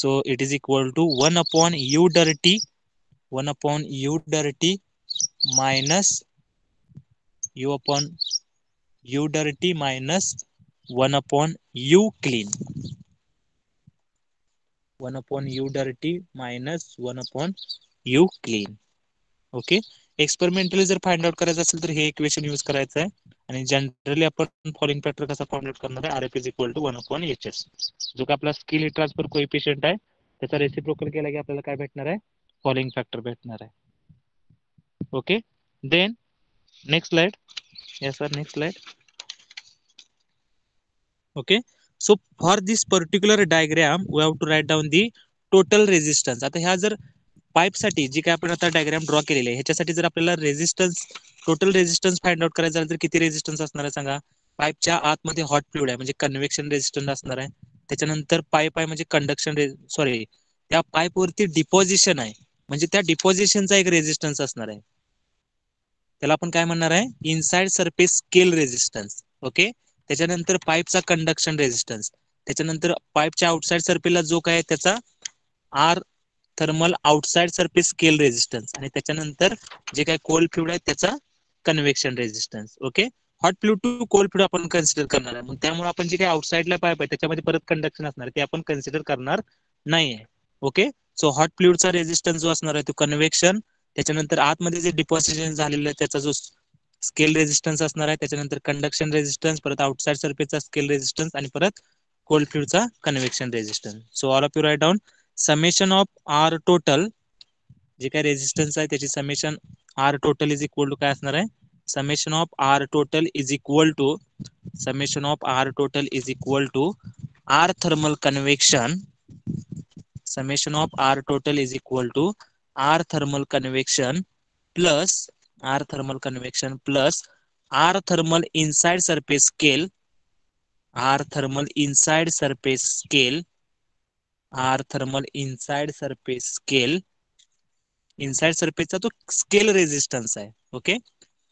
so it is equal to one upon U dirty one upon U dirty minus U upon U dirty minus one upon U clean one upon U dirty minus one upon U clean okay experimentally जर फाइंड आउट करायचं असेल तर हे इक्वेशन यूज करायचं आहे आणि जनरली आपण फॉलोइंग फॅक्टर कसा फाइंड आउट करणार आहे R F is equal to one upon H S जो का आपला स्किल ट्रान्सफर पेशंट आहे त्याचा रेसिप्रोकल केला की आपल्याला काय भेटणार आहे फॉलोइंग फॅक्टर भेटणार आहे ओके देन नेक्स्ट स्लाइड या sir next slide okay so for this particular diagram we have to write down the total resistance आता ह्या जर पाईपसाठी जी काय आपण आता डायग्राम ड्रॉ केलेली आहे ह्याच्यासाठी जर आपल्याला resistance total resistance find out करायचं झालं तर किती रेजिस्टन्स असणार आहे सांगा पाईपच्या आतमध्ये हॉट फ्लुइड आहे म्हणजे कन्व्हेक्शन रेजिस्टन्स असणार आहे त्याच्यानंतर पाईप आहे म्हणजे कंडक्शन सॉरी त्या पाईपवरती डिपॉझिशन आहे म्हणजे त्या डिपॉझिशनचा एक रेझिस्टन्स असणार आहे त्याला आपण काय म्हणणार आहे inside surface scale resistance okay त्याच्यानंतर पाईपचा कंडक्शन रेझिस्टन्स त्याच्यानंतर पाईपच्या आउटसाइड सर्फेला जो काय त्याचा R thermal outside surface scale resistance आणि त्याच्यानंतर जे काय कोल्ड फ्लुड आहे त्याचा convection resistance okay hot flu to cold flu आपण कन्सिडर करणार आहे त्यामुळे आपण जे काही आउटसाइडला पाईप आहे त्याच्यामध्ये परत कंडक्शन असणार ते आपण कन्सिडर करणार नाही ओके सो हॉट फ्लुईडचा रेजिस्टन्स जो असणार आहे तो कन्व्हेक्शन त्याच्यानंतर आतमध्ये जे डिपॉझिशन झालेलं आहे त्याचा जो स्केल रेजिस्टन्स असणार आहे त्याच्यानंतर कंडक्शन रेजिस्टन्स परत आउटसाइड सरफेसचा स्केल रेजिस्टन्स आणि परत cold फ्लुईडचा convection resistance so all of you write down summation of R total जे काय रेजिस्टन्स आहे त्याची summation R total is equal to काय असणार आहे summation of R total is equal to summation of R total is equal to R thermal convection summation of R total is equal to R thermal convection plus R thermal convection plus R thermal inside surface scale R thermal inside surface scale R thermal inside surface scale inside surface तो स्केल रेजिस्टन्स आहे okay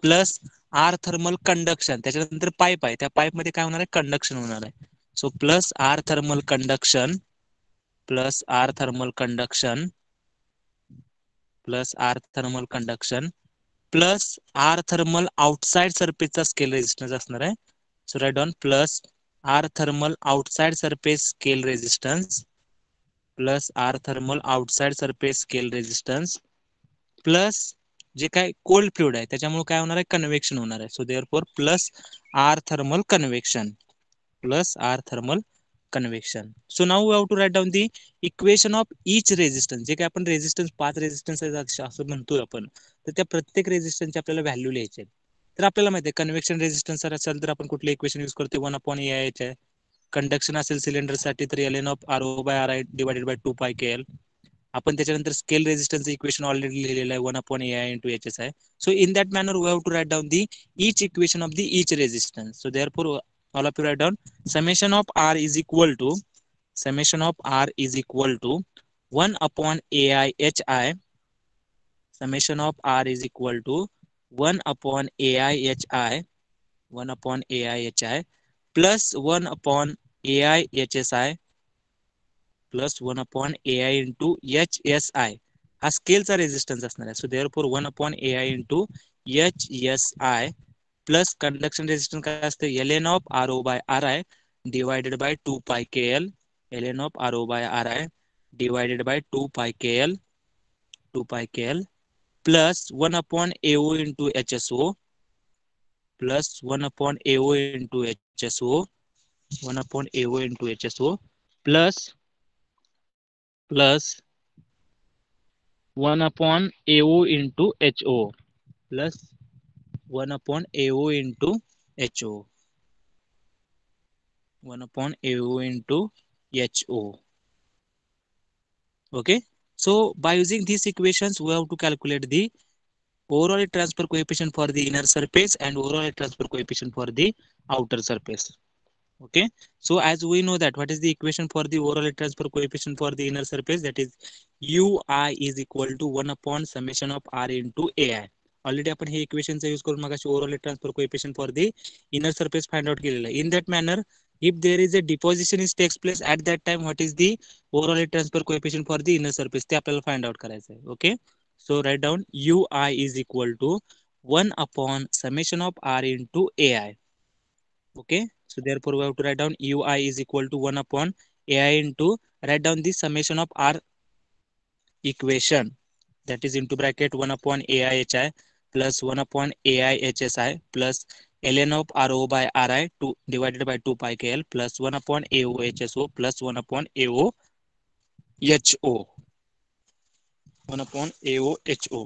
plus R thermal conduction त्याच्यानंतर पाईप आहे त्या पाईपमध्ये काय होणार आहे कंडक्शन होणार आहे so plus R thermal conduction plus R thermal conduction plus R thermal conduction plus R thermal outside surface चा स्केल रेजिस्टन्स असणार आहे so write on plus R thermal outside surface scale resistance plus R thermal outside surface scale resistance plus जे काय कोल्ड फ्लुइड आहे त्याच्यामुळे काय होणार आहे कन्व्हेक्शन होणार आहे so therefore plus R thermal convection plus R thermal convection so now have to write down the equation of each resistance जे काय आपण रेजिस्टन्स पाच रेजिस्टन्स असं म्हणतो आपण तर त्या प्रत्येक रेझिस्टन्सचे आपल्याला व्हॅल्यू लिहायचे तर आपल्याला माहिती आहे कन्व्हेक्शन रेझिस्टन्स असेल तर आपण कुठले इक्वेशन युज करतो one upon A I H आहे कंडक्शन असेल सिलेंडर साठी तर L N of R O by R I divided by two pi K L आपण त्याच्यानंतर स्केल रेझिस्टन्स इक्वेशन ऑलरेडी लिहिलेलं आहे one upon A I to H S आहे so in that manner we have to write down the each equation of the each resistance so therefore all of you write down summation of r is equal to summation of r is equal to 1 upon ai hi summation of r is equal to 1 upon ai hi 1 upon ai hi plus 1 upon ai hsi plus 1 upon ai into hsi हा स्केलचा रेझिस्टन्स असणार आहे so therefore one upon A I into H S I plus conduction resistance का रास्ते L N of R O by R I divided by two pi K L L N of R O by R I divided by two pi K L two pi K L plus one upon A into H S O plus one upon A into H S O one upon A into H S O plus plus one upon A into H O plus 1 upon AO into HO. 1 upon AO into HO. Okay. So by using these equations, we have to calculate the overall transfer coefficient for the inner surface and overall transfer coefficient for the outer surface. Okay. So as we know that what is the equation for the overall transfer coefficient for the inner surface? That is ui is equal to 1 upon summation of r into ai. Already आपण हे इक्वेशनचा यूज करून मग overall transfer coefficient for the inner surface find out केलेलं आहे in that manner if there is a deposition is takes place at that time what is the overall transfer coefficient for the inner surface ते आपल्याला फाइंड आउट करायचं आहे okay so write down U I is equal to one upon summation of R into A I okay so therefore we to write down U I is equal to one upon A I into write down the summation of R into bracket one upon A I H I plus one upon A I H S I plus L N of R O by R I to divided by two pi K L plus one upon A O H S O plus one upon A O H O one upon A O H O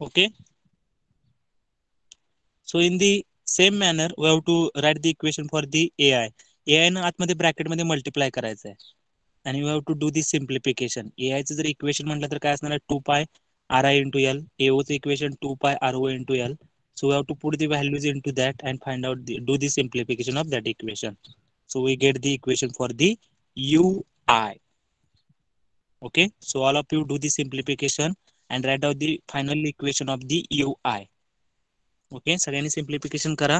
Okay. So in the same manner, we have to write the equation for the AI. AI न आतमध्ये ब्रॅकेटमध्ये मल्टिप्लाय करायचं आहे आणि you have to do this simplification एआयचं जर इक्वेशन म्हटलं तर काय असणार आहे two pi R I into L एओचं equation two pi R O into L So we have to put the values into that and find out the, do the simplification of that equation. So we get the equation for the UI. Okay. So all of you do the and write out the final equation of the U I okay सगळ्यांनी सिम्प्लिफिकेशन करा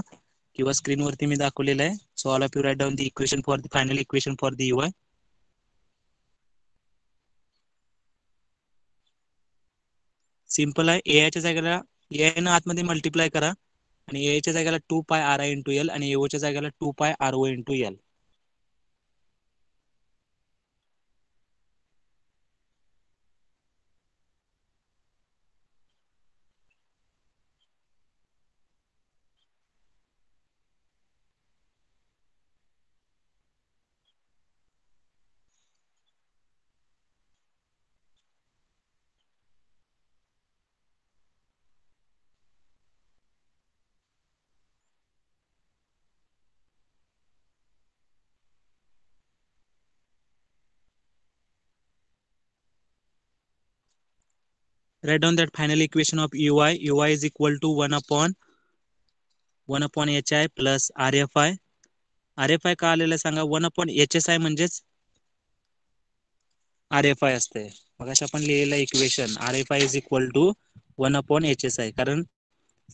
किंवा स्क्रीनवरती मी दाखवलेलं आहे so all of you write down the equation for the final equation for the U I simple आहे ए आयच्या जागेला ए आय न आतमध्ये मल्टिप्लाय करा आणि आयच्या जागेला two pi R I into L आणि एओच्या जागेला two pi R O into L write down that final equation of ui ui is equal to 1 upon 1 upon hi plus rfi rfi का आलेलं सांगा 1 upon hsi म्हणजे rfi असते मग अशा आपण लिहिलेलं equation rfi is equal to 1 upon hsi कारण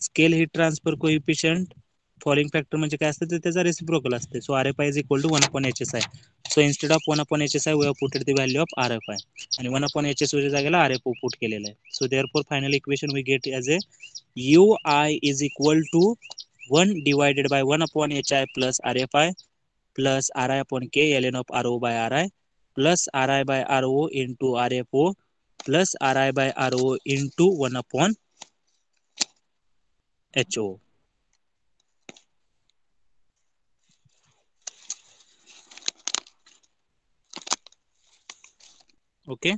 scale heat transfer coefficient fouling factor म्हणजे काय असतं ते त्याचा रेसिप्रोकल असते so R F I is equal to one upon H S I so instead of one upon H S I we puted the value of R F I आणि वन अपॉन एच एस जागेला आर एफ ओ पुट केलेलं आहे so therefore final equation we get as a U I is equal to one divided by one upon H I plus R F I plus R I upon K L N of R O by R I plus R I by R O into R F O plus R I by R O into one upon H O okay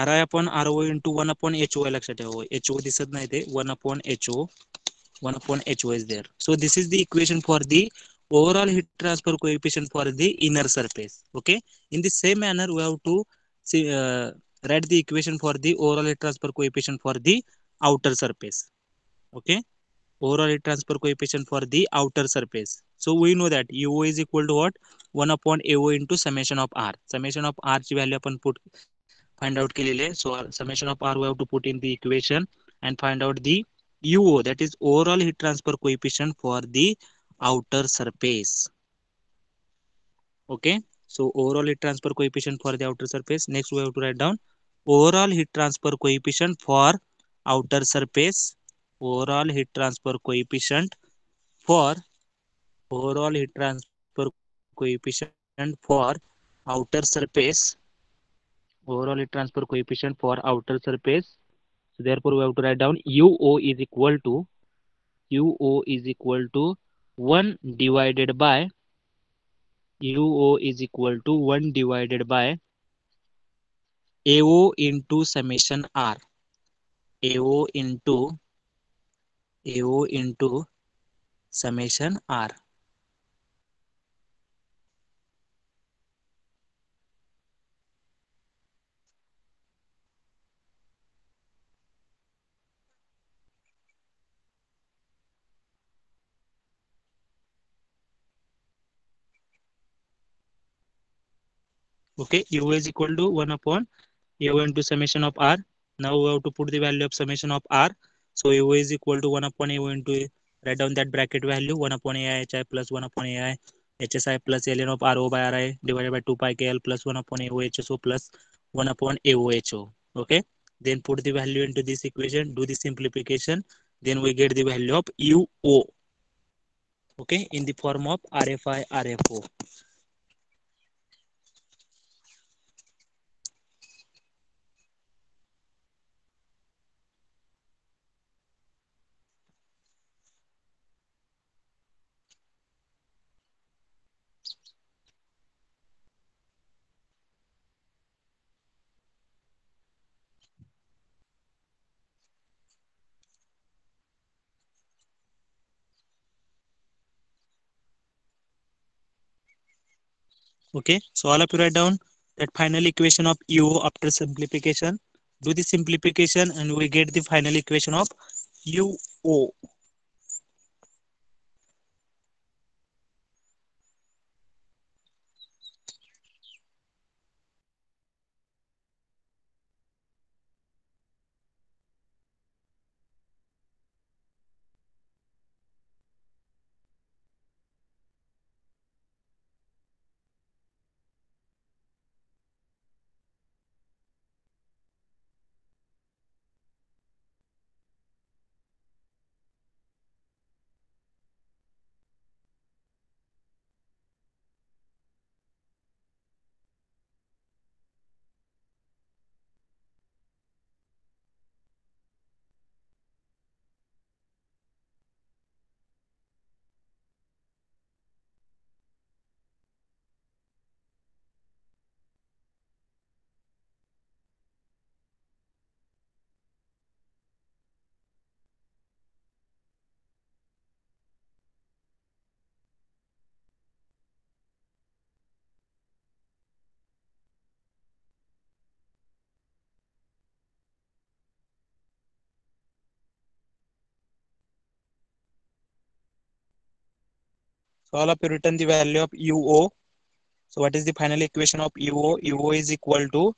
R I upon R O into one upon H O I लक्षात ठेवा एच ओ दिसत नाही ते one upon H O one upon H O is there so this is the equation for the overall heat transfer coefficient for the inner surface okay in the same manner we have to write the equation for the overall heat transfer coefficient for the outer surface okay overall heat transfer coefficient for the outer surface so we know that uo is equal to what 1 upon ao into summation of r summation of r ची व्हॅल्यू आपण put find out केलेले so summation of r we have to put in the equation and find out the uo that is overall heat transfer coefficient for the outer surface okay so overall heat transfer coefficient for the outer surface next we have to write down overall heat transfer coefficient for outer surface overall heat transfer coefficient for overall heat transfer coefficient for outer surface overall heat transfer coefficient for outer surface so therefore we have to write down uo is equal to uo is equal to 1 divided by uo is equal to 1 divided by ao into summation r ao into AO into summation R. okay u is equal to 1 upon a into summation of r now we have to put the value of summation of r so u is equal to 1 upon AO into A. Write down that bracket value 1 upon AI plus 1 upon AI HSI plus ln of RO by RI divided by 2 pi KL plus 1 upon AOHSO plus 1 upon AOHO. Okay. Then put the value into this equation, do the simplification. Then we get the value of UO. Okay. In the form of RFI RFO. okay so all up you write down that final equation of u after simplification do the simplification and we get the final equation of uo So all of you written the value of UO. So what is the final equation of UO? UO is equal to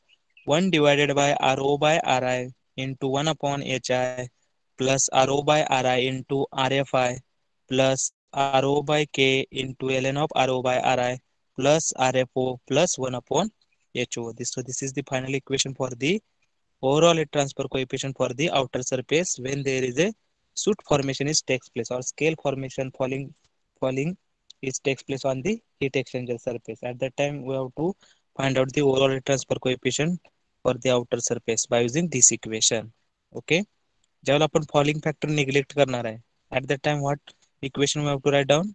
1 divided by RO by RI into 1 upon HI plus RO by RI into RFI plus RO by K into ln of RO by RI plus RFO plus 1 upon HO. This, so this is the final equation for the overall heat transfer coefficient for the outer surface when there is a soot formation is takes place or scale formation falling falling is takes place on the heat exchanger surface. At that time, we have to find out the overall heat transfer coefficient for the outer surface by using this equation. Okay. ज्यावेळेला आपण फॉलिंग फॅक्टर निग्लेक्ट करणार आहे at that time what equation we have to write down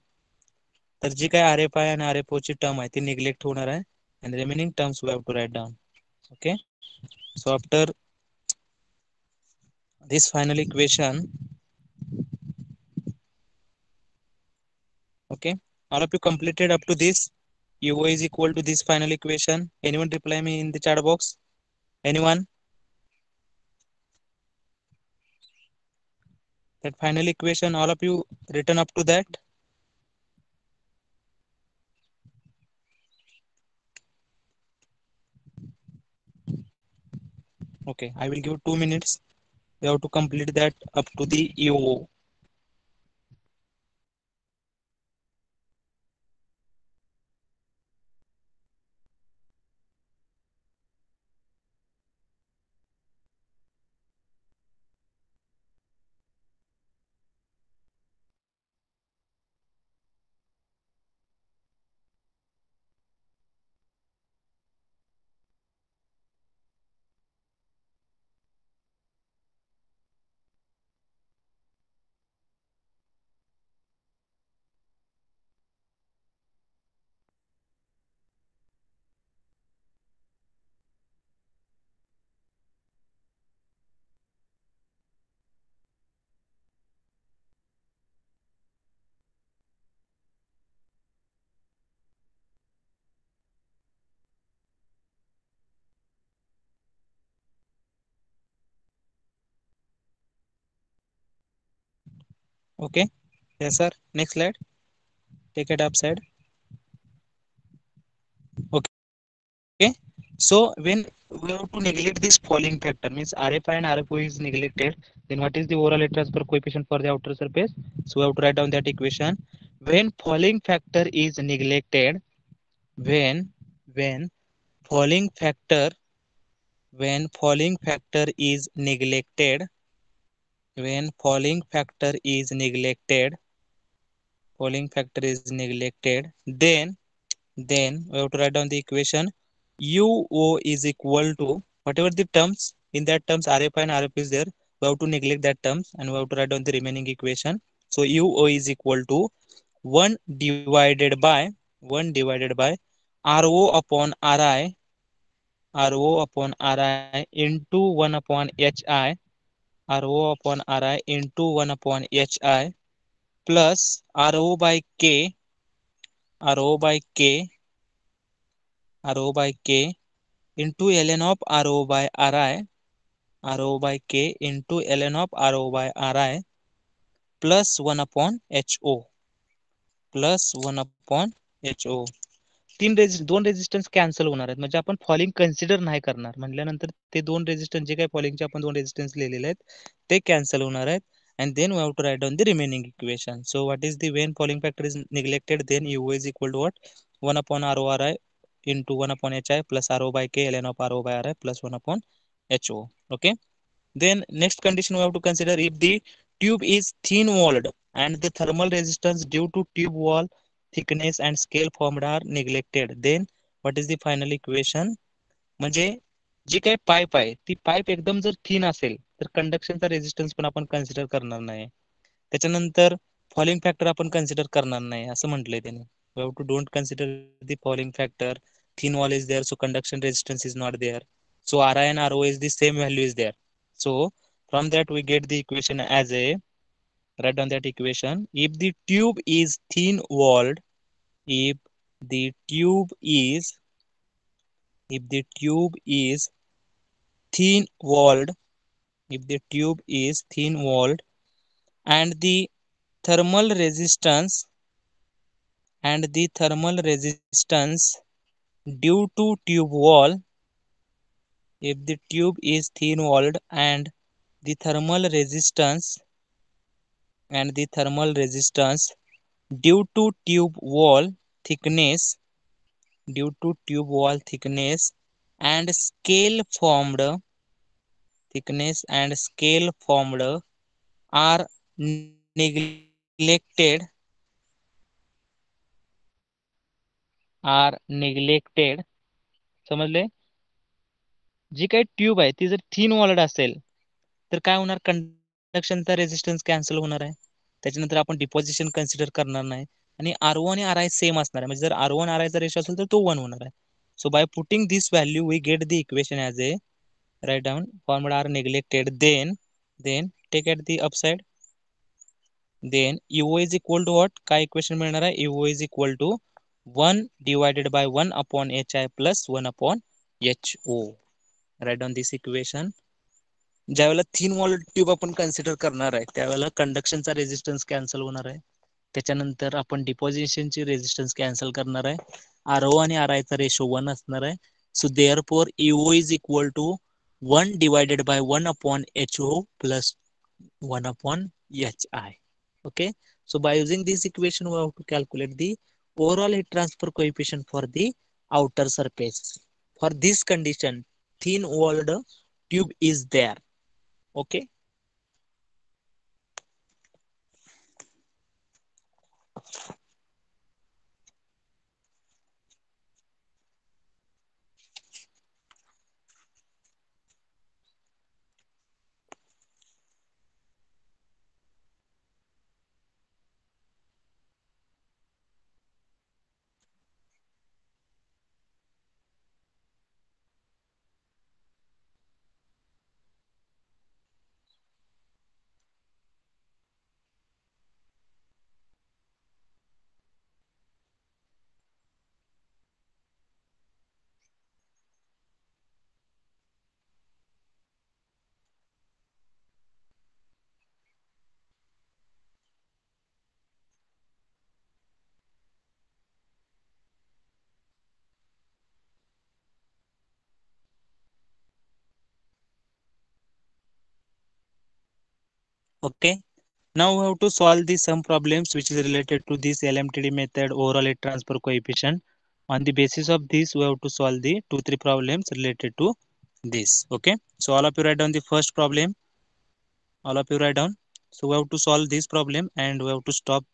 तर जी काय आर एफ आय आणि आर एफ ओ ची टर्म आहे ती निग्लेक्ट होणार आहे and remaining terms we have to write down okay so after this final equation okay all of you completed up to this u is equal to this final equation anyone reply me in the chat box anyone that final equation all of you written up to that okay i will give two minutes you have to complete that up to the EO. okay yes sir next slide take it upside okay okay so when we have to neglect this falling factor means RFI and RFO is neglected then what is the overall heat transfer coefficient for the outer surface so we have to write down that equation when falling factor is neglected when when falling factor when falling factor is neglected when falling factor is neglected falling factor is neglected then then we have to write down the equation uo is equal to whatever the terms in that terms rf and rf is there we have to neglect that terms and we have to write down the remaining equation so uo is equal to 1 divided by 1 divided by ro upon ri ro upon ri into 1 upon hi R O upon R I into one upon H I plus R O by K R O by K R O by K into L N of R O by R I R O by K into L N of R O by R I plus one upon H O plus one upon H O तीन रेजिस्ट दोन रेजिस्टन्स कॅन्सल होणार आहेत म्हणजे आपण फॉलिंग कन्सिडर नाही करणार म्हटल्यानंतर ते दोन रेजिस्टन्स जे काही फॉलिंगचे आपण दोन रेजिस्टन्स लिहिलेले आहेत ते कॅन्सल होणार आहेत and then we have to write down the remaining equation so what is the when fouling factor is neglected then U is equal to what one upon R O R I into one upon H I plus R O by K L N of R O by R I plus one upon H O okay then next condition we have to consider if the tube is thin walled and the thermal resistance due to tube wall thickness and scale formed are neglected then what is the final equation म्हणजे जी काही पाईप आहे ती पाईप एकदम जर थिन असेल तर कंडक्शनचा रेजिस्टन्स पण आपण कन्सिडर करणार नाही त्याच्यानंतर फॉलिंग फॅक्टर आपण कन्सिडर करणार नाही असं म्हटलंय त्याने have to don't consider the fouling factor thin wall is there so conduction resistance is not there so R I and R O is the same value is there so from that we get the equation as A write down that equation if the tube is thin walled if the tube is if the tube is thin walled if the tube is thin walled and the thermal resistance and the thermal resistance due to tube wall if the tube is thin walled and the thermal resistance and the thermal resistance due to tube wall thickness due to tube wall thickness and scale formed thickness and scale formed are neglected are neglected समजले जी काही ट्यूब आहे ती जर थिन वॉलड असेल तर काय होणार तर रेझिस्टन्स कॅन्सल होणार आहे त्याच्यानंतर आपण डिपॉझिशन कन्सिडर करणार नाही आणि आर ओ आणि आर आय सेम असणार आहे म्हणजे जर आर ओ आणि आर आयचा रेशो असेल तर तो वन होणार आहे so by putting this value we get the equation as a right down formula are neglected then then take at the upside then U is equal to what काय इक्वेशन मिळणार आहे U O is equal to one divided by one upon H I plus one upon H O right on this equation ज्यावेळेला थिन वॉल ट्यूब आपण कन्सिडर करणार आहे त्यावेळेला कंडक्शनचा रेजिस्टन्स कॅन्सल होणार आहे त्याच्यानंतर आपण डिपॉझिशनची रेजिस्टन्स कॅन्सल करणार आहे आर ओ आणि आर आयचा रेशो वन असणार आहे so therefore U O is equal to one divided by one upon H O plus one upon H I okay so by using this equation we have to calculate the overall heat transfer coefficient for the outer surface for this condition thin walled tube is there okay Okay. Now we have to solve these some problems which is related to this LMTD method, overall heat transfer coefficient. On the basis of this, we have to solve the two, three problems related to this. Okay. So all of you write down the first problem. All of you write down. So we have to solve this problem and we have to stop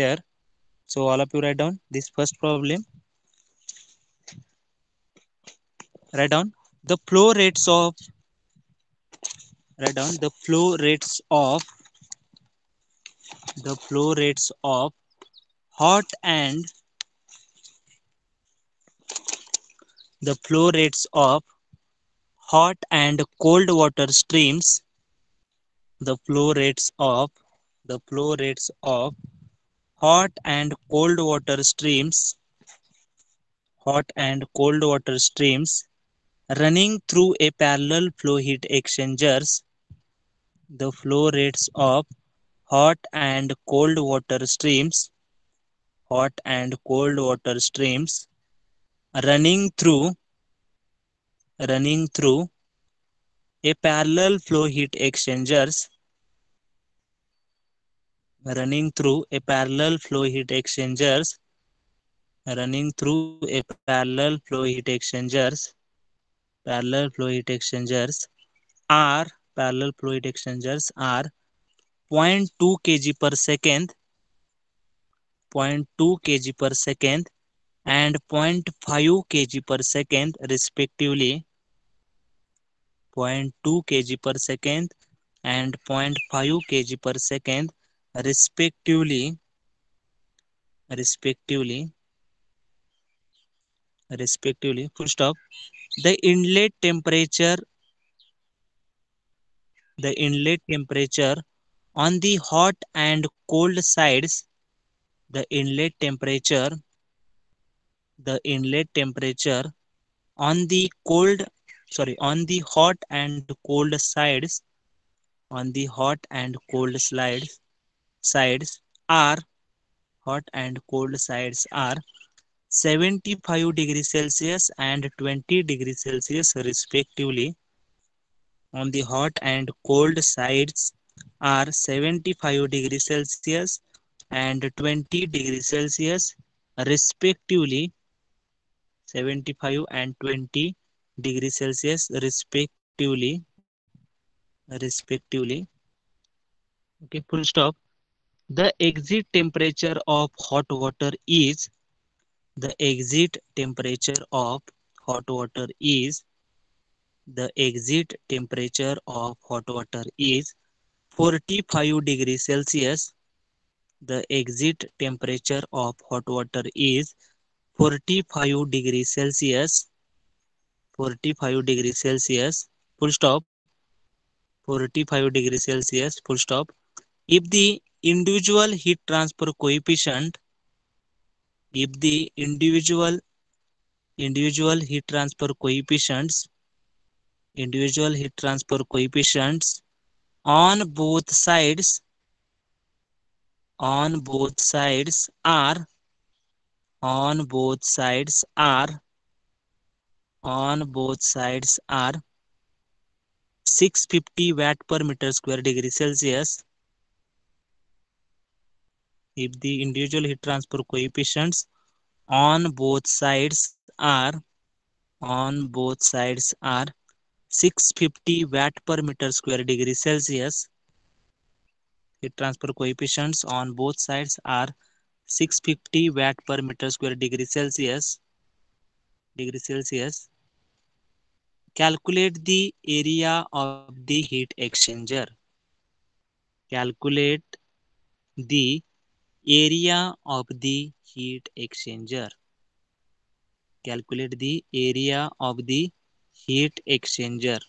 there. So all of you write down this first problem. Write down the flow rates of write down the flow rates of the flow rates of hot and the flow rates of hot and cold water streams the flow rates of the flow rates of hot and cold water streams hot and cold water streams running through a parallel flow heat exchangers the flow rates of hot and cold water streams, hot and cold water streams running through, running through a parallel flow heat exchangers, running through a parallel flow heat exchangers, running through a parallel flow heat exchangers, parallel flow heat exchangers are parallel fluid exchangers are 0.2 kg per second 0.2 kg per second and 0.5 kg per second respectively 0.2 kg per second and 0.5 kg per second respectively respectively respectively full stop the inlet temperature the inlet temperature on the hot and cold sides the inlet temperature the inlet temperature on the cold sorry on the hot and cold sides on the hot and cold slides sides are hot and cold sides are 75 degrees celsius and 20 degrees celsius respectively on the hot and cold sides are 75 degrees Celsius and 20 degrees Celsius respectively 75 and 20 degrees Celsius respectively respectively okay full stop the exit temperature of hot water is the exit temperature of hot water is the exit temperature of hot water is 45 degrees Celsius. The exit temperature of hot water is 45 degrees Celsius. 45 degrees Celsius. Full stop. 45 degrees Celsius. Full stop. If the individual heat transfer coefficient, if the individual individual heat transfer coefficients individual heat transfer coefficients on both sides on both sides are on both sides are on both sides are 650 watt per meter square degree celsius if the individual heat transfer coefficients on both sides are on both sides are 650 watt per meter square degree Celsius. Heat transfer coefficients on both sides are 650 watt per meter square degree Celsius. Calculate the area of the heat exchanger. Calculate the area of the heat exchanger. Calculate the area of the heat exchanger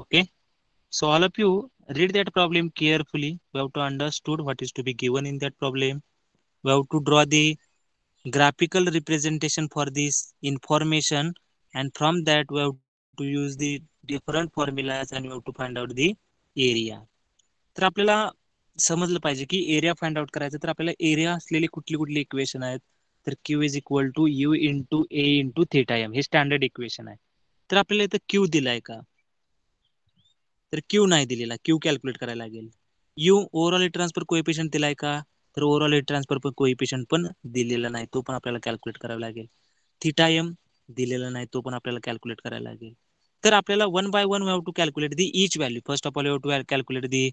okay so all of you read that problem carefully we have to understood what is to be given in that problem we have to draw the graphical representation for this information and from that we have to use out formula area तर आपल्याला समजलं पाहिजे की एरिया फाइंड आउट करायचं तर आपल्याला एरिया असलेली कुठली कुठली इक्वेशन आहेत तर Q is equal to U into A into theta M हे स्टँडर्ड इक्वेशन आहे तर आपल्याला इथं क्यू दिलाय का तर क्यू नाही दिलेला क्यू कॅल्क्युलेट करायला लागेल यू ओव्हरऑल ट्रान्सफर कोएफिशियंट दिलाय का तर ओव्हरऑल ट्रान्सफर पण कोएफिशियंट पण दिलेला नाही तो पण आपल्याला कॅल्क्युलेट करावा लागेल थिटा एम दिलेला नाही तो पण आपल्याला कॅल्क्युलेट करायला लागेल तर आपल्याला one by one have to calculate the each value first of all have to calculate the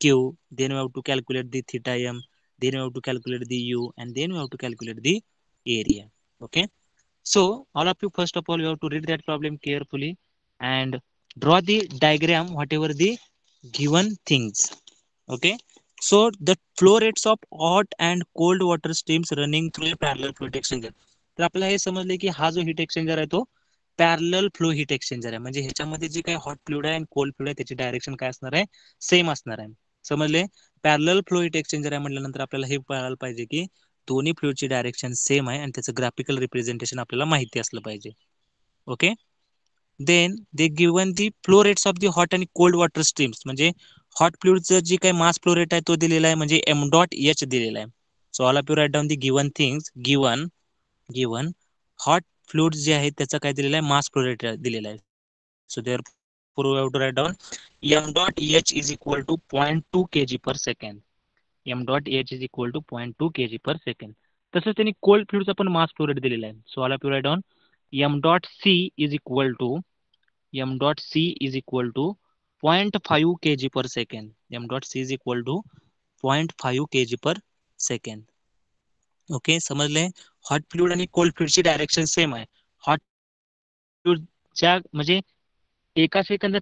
Q then have to calculate the theta M then have to calculate the U and then have to calculate the area okay so all of you first of all you have to read that problem carefully and draw the diagram whatever the given things okay so the flow rates of hot and cold water streams running through a parallel flow exchanger तर आपल्याला हे समजले की हा जो हीट एक्सचेंजर आहे तो पॅरल फ्लो हीट एक्सचेंजर आहे म्हणजे ह्याच्यामध्ये जे काही हॉट फ्लुइड आहे आणि कोल्ड फ्लुइड आहे त्याची डायरेक्शन काय असणार आहे सेम असणार आहे समजले पॅरल फ्लो हीट एक्सचेंजर आहे म्हटल्यानंतर आपल्याला हे कळायला पाहिजे की दोन्ही फ्लुईडची डायरेक्शन सेम आहे आणि त्याचं ग्राफिकल रिप्रेझेंटेशन आपल्याला माहिती असलं पाहिजे okay then they given the flow rates of the hot आणि कोल्ड वॉटर स्ट्रीम्स म्हणजे हॉट फ्लुईडचं जी काही मास फ्लो रेट आहे तो दिलेला आहे म्हणजे एम डॉट एच दिलेला आहे so all of you write down the given things given given hot fluid जे आहे त्याचा काय दिलेला आहे मास फ्लो रेट दिलेला आहे so there to write down M dot H is equal to point two K G per second M dot H is equal to point two K G per second तसंच त्यांनी कोल्ड फ्लुईडचा आपण मास फ्लो रेट दिलेला आहे सोळा flow rate on M dot C is equal to M dot C is equal to point five K G per second M dot C is equal to point five K G per second okay समजले हॉट फ्लूड आणि कोल्ड फ्लुईडची डायरेक्शन सेम आहे हॉट फ्लुईडच्या म्हणजे एका सेकंदात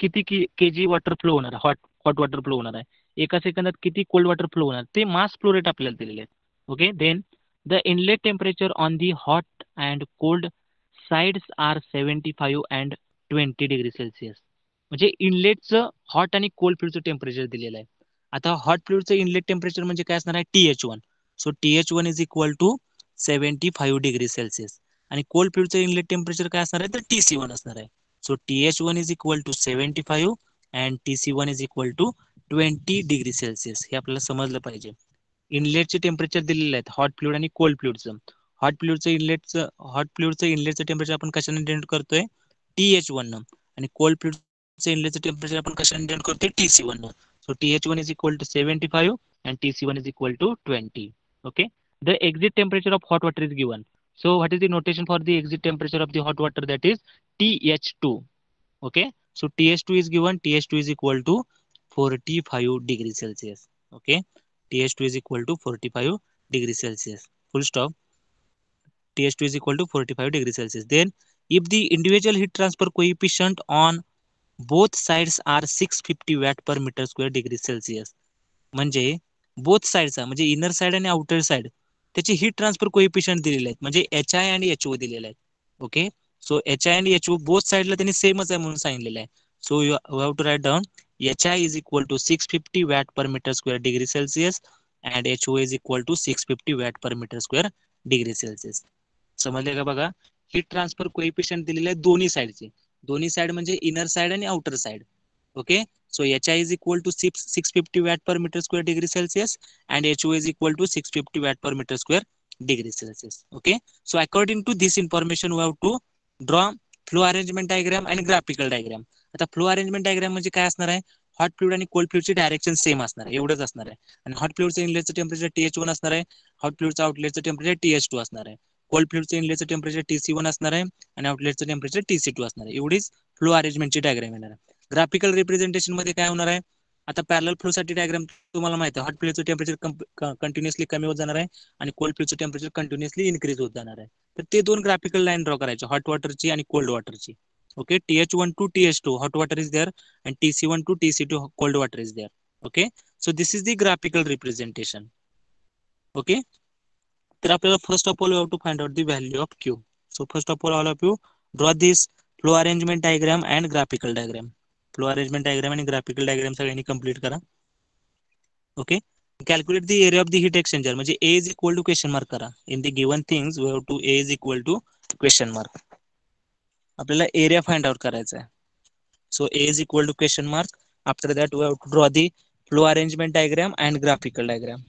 किती के जी वॉटर फ्लो होणार हॉट हॉट वॉटर फ्लो होणार आहे एका सेकंदात किती कोल्ड वॉटर फ्लो होणार ते मास फ्लो रेट आपल्याला दिलेले आहेत okay then the inlet temperature on the hot and cold sides are seventy five and twenty degree Celsius म्हणजे इनलेटचं हॉट आणि कोल्ड फ्लूडचं टेम्परेचर दिलेलं आहे आता हॉट फ्लूडचं इनलेट टेम्परेचर म्हणजे काय असणार आहे T H one so T H one is equal to seventy five degree Celsius आणि कोल्ड फ्लूडचं इनलेट टेम्परेचर काय असणार आहे तर टी सी वन असणार आहे so T H one is equal to seventy five and T C one is equal to twenty degree Celsius हे आपल्याला समजलं पाहिजे इनलेटचे टेम्परेचर दिलेले आहेत हॉट फ्लुइड आणि कोल्ड फ्लुइडचं हॉट फ्लुइडचं इनलेटचं हॉट फ्लुइडचं इनलेटचं टेम्परेचर आपण कशाने डेंट करतोय टी एच वन आणि कोल्ड फ्लुइडचं इनलेटचं टेम्परेचर आपण कशाने डेंट करतोय T C one so T H one is equal to seventy five and T C one is equal to twenty okay the exit temperature of hot water is given so what is the notation for the exit temperature of the hot water that is T H two okay so T H two is given T H two is equal to forty five degree Celsius okay T H two is equal to forty five degree Celsius full stop T H two is equal to forty five degree Celsius then if the individual heat transfer coefficient on both sides are six fifty watt per metre square degree Celsius म्हणजे बोथ साईडचा म्हणजे इनर साइड आणि आउटर साइड त्याची हीट ट्रान्सफर कोइफिशियंट दिलेले आहेत म्हणजे एच आय आणि एच ओ दिलेले आहेत ओके सो एच आय आणि एच ओ बोथ साईडला त्यांनी सेमच आहे म्हणून सांगितलेलं आहे so you have to write down HI is equal to 650 watt per meter square degree Celsius and HO is equal to 650 watt per meter square degree Celsius. समजले का बघा हीट ट्रान्सफर कोएफिशियंट दिलेले आहे दोन्ही साईडचे दोन्ही साईड म्हणजे इनर साइड आणि outer side okay so H I is equal to six six fifty watt per metre square degree Celsius and H O is equal to six fifty watt per metre square degree Celsius okay so according to this information we have to draw flow arrangement diagram and graphical diagram आता फ्लो अरेंजमेंट डायग्राम म्हणजे काय असणार आहे हॉट फ्लूड आणि कोल्ड फ्लुईडची डायरेक्शन सेम असणार आहे एवढंच असणार आहे आणि हॉट फ्लुईडचं इनलेटचं टेम्परेचर एच वन असणार आहे हॉट फ्लुईडचं आउटलेटचं टेम्परेचर एच टू असणार आहे कोल्ड फ्लुईडचं इनलेटचं टेम्परेचर टीसी वन असणार आहे आणि आउटलेटचं टेम्परेचर टीसी टू असणार आहे एवढीच फ्लो अरेंजमेंटची डायग्राम येणार आहे ग्राफिकल रिप्रेझेंटेशन मध्ये काय होणार आहे आता पॅरल फ्लो साठी डायग्राम तुम्हाला माहिती आहे हॉट फ्लूचं टेम्परेचर कंटिन्युअसली कमी होत जाणार आहे आणि कोल्ड फ्लूचं टेम्परेचर कंटिन्युअसली इन्क्रीज होत जाणार आहे तर ते दोन ग्राफिकल लाईन ड्रॉ करायचे हॉट वॉटरची आणि कोल्ड वॉटरची okay T H one two T H two hot water is there and T C one two T C two cold water is there okay so this is the graphical representation okay तर आपल्याला first of all you have to find out the value of Q so first of all all of you draw this flow arrangement diagram and graphical diagram flow arrangement diagram आणि ग्राफिकल डायग्राम सगळ्यांनी कम्प्लीट करा okay calculate the area of the heat exchanger म्हणजे A is equal to question mark करा in the given things we have to A is equal to question mark आपल्याला एरिया फाइंड आउट करायचा आहे so A is equal to question mark after that we have to draw the flow arrangement diagram and graphical diagram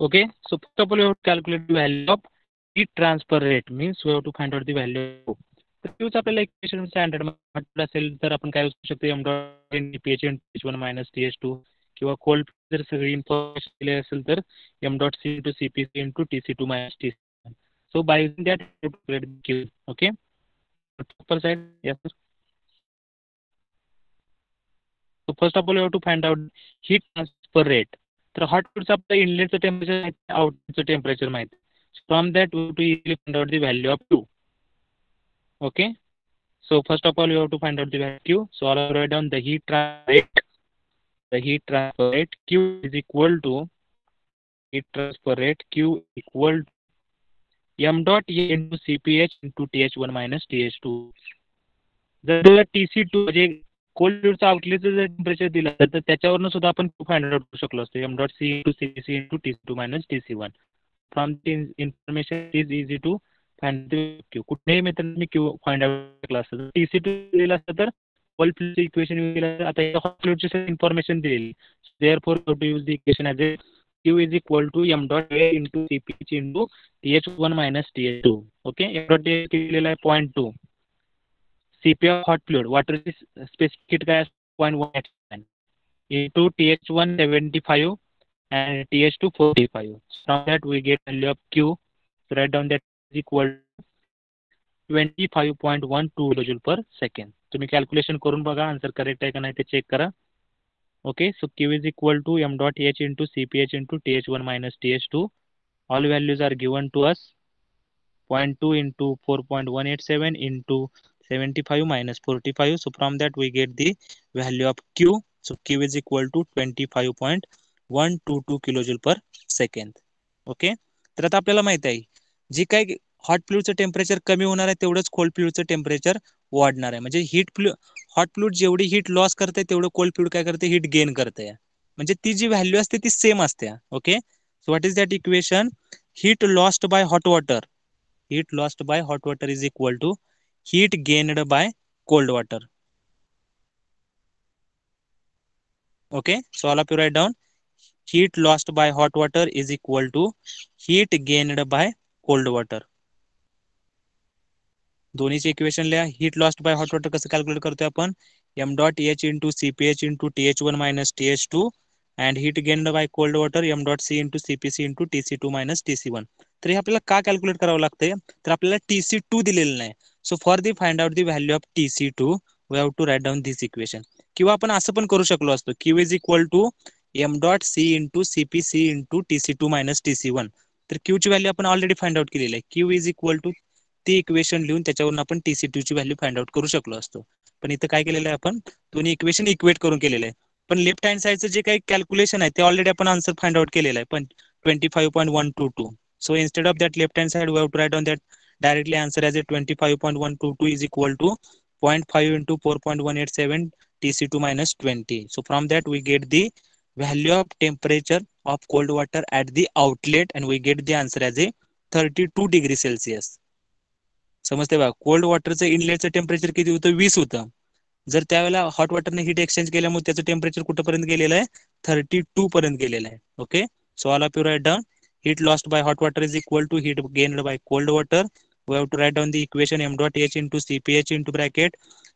okay so first of all you have to calculate the value of heat transfer rate means we have to find out the value of तर तोच आपल्याला इक्वेशन स्टँडर्ड म्हटलं असेल तर आपण काय करू शकतो M dot P H N T H one minus T H two किंवा कोल्ड जर सगळी इन्फॉर्मेशन दिली असेल तर M dot C two C P C two T C two minus T C so by that okay upper side yes sir so first of all you have to find out heat transfer rate the तर हॉट फूडचं आपलं इनलेटचं टेम्परेचर माहीत आउटलेटचं टेम्परेचर माहीत from that to to easily find out the value of Q Okay. So first of all, you have to find out the value Q. So I'll write down the heat transfer rate. The heat transfer rate Q is equal to heat transfer rate Q equal to m dot A into CPH into TH1 minus TH2. The तुला टी सी टू म्हणजे कोल्ड आउटलेटचं जर टेम्परेचर दिलं तर त्याच्यावरनं सुद्धा आपण फाइंड आउट करू शकलो असतो M dot C two C C two T C two minus T C one from the information is easy to find Q कुठल्याही मित्रांनी मी क्यू फाइंड आउट केलं असतं टी सी टू दिलं असतं तर कोल्ड फ्लूडचं इक्वेशन आता या इन्फॉर्मेशन दिलेली therefore to use the equation as a Q is equal to M dot A into C P into T H one minus T H two okay M dot A केलेला आहे point to C P of hot fluid वॉटरची specific काय point one eight nine into T H one seventy five and T H two forty five from that we get value of Q write down that is equal twenty five point one two kilo joule per second तुम्ही कॅल्क्युलेशन करून बघा आन्सर करेक्ट आहे का नाही ते चेक करा okay so Q is equal to M dot H into C P H into T H one minus T H two all values are given to us 0.2 into 4.187 into 75 minus 45 so from that we get the value of q so q is equal to 25.122 kilojoule per second okay तर आता आपल्याला माहित आहे जे काय हॉट फ्लूडचं टेम्परेचर कमी होणार आहे तेवढंच कोल्ड फ्लूडचं टेम्परेचर वाढणार आहे म्हणजे हीट फ्लू हॉट फ्लूड जेवढी हीट लॉस करते तेवढं कोल्ड फ्लूड काय करते हीट गेन करते म्हणजे ती जी व्हॅल्यू असते ती सेम असते okay so what is that equation heat lost by hot water heat lost by hot water is equal to heat gained by cold water. Okay, so all of you write down heat lost by hot water is equal to heat gained by cold water. दोन्हीचे इक्वेशन लिहा heat lost by hot water कसं कॅल्क्युलेट करतोय आपण M dot H into C P H into T H one minus T H two and heat gain by cold water M dot C into CPC into T C two minus T C one तर हे आपल्याला का कॅल्क्युलेट करावं लागतंय तर आपल्याला टी सी टू दिलेलं नाही so for the find out the value of T C two we have to write down this equation किंवा आपण असं पण करू शकलो असतो Q is equal to M dot C into CPC into T C two minus T C one तर ची व्हॅल्यू आपण ऑलरेडी फाइंड आउट केलेली आहे क्यू इज इक्वल टू ती इक्वेशन लिहून त्याच्यावरून आपण टी सी टू ची व्हॅल्यू फाइंड आउट करू शकलो असतो पण इथं काय केलेलं आहे आपण दोन्ही इक्वेशन इक्वेट करून केलेलं आहे पण लेफ्ट हँड साईडचं जे काही कॅल्क्युलेशन आहे ते ऑलरेडी आपण आन्सर फाइंड आउट केलेलं आहे पण twenty five point one two two so instead of that left hand side we have to write on that directly answer as a twenty five point one two two is equal to point five into four point one eight seven T C two minus twenty so from that we get the value of temperature of cold water at the outlet and we get the answer as a thirty two degree Celsius समजते बा कोल्ड वॉटरचं इनलेटचं टेम्परेचर किती होतं वीस होतं जर त्यावेळेला हॉट वॉटरने हीट एक्सचेंज केल्यामुळे त्याचं टेम्परेचर कुठंपर्यंत गेलेलं आहे थर्टी टू पर्यंत गेलेलं आहे okay so all of you write down heat lost by hot water is equal to heat gained by cold water we have to write on the equation M dot H into CPH bracket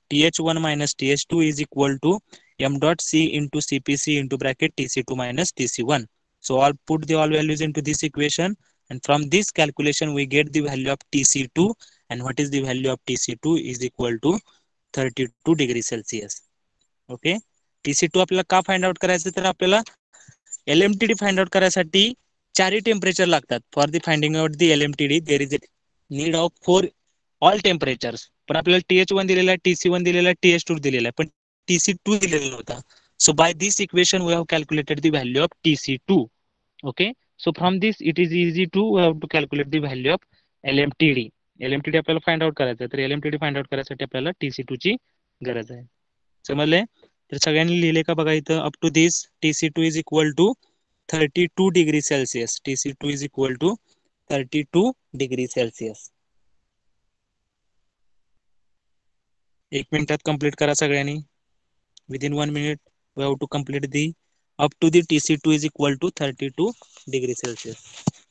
T H one minus T H two is equal to M dot C into CPC into bracket T C two minus T C one so all put the values into this equation and from this calculation we get value of T C two and what is value of T C two is equal to thirty two degree Celsius okay C two आपल्याला का फाइंड आउट करायचं तर आपल्याला L M T D find out करायसाठी चारही टेम्परेचर लागतात for the finding out the L M T D there is need of four all temperature पण आपल्याला टी एच वन दिलेला आहे टी सी वन दिलेला आहे टी एच टू दिलेला आहे पण टी सी टू दिलेला नव्हता so by this equation we have calculated the value of T C two okay so from this it is easy to have to calculate the value of L M T D LMTD आपल्याला फाइंड आउट करायचं तर एलएमटीडी फाइंड आउट करायसाठी आपल्याला टीसी टू ची गरज आहे समजले तर सगळ्यांनी लिहिले का बघा इथं up to this TC two is equal to thirty two degree Celsius TC two is equal to thirty two degree Celsius एक मिनिटात कंप्लीट करा सगळ्यांनी within one minute we have to complete the up to the T C two is equal to thirty two degree Celsius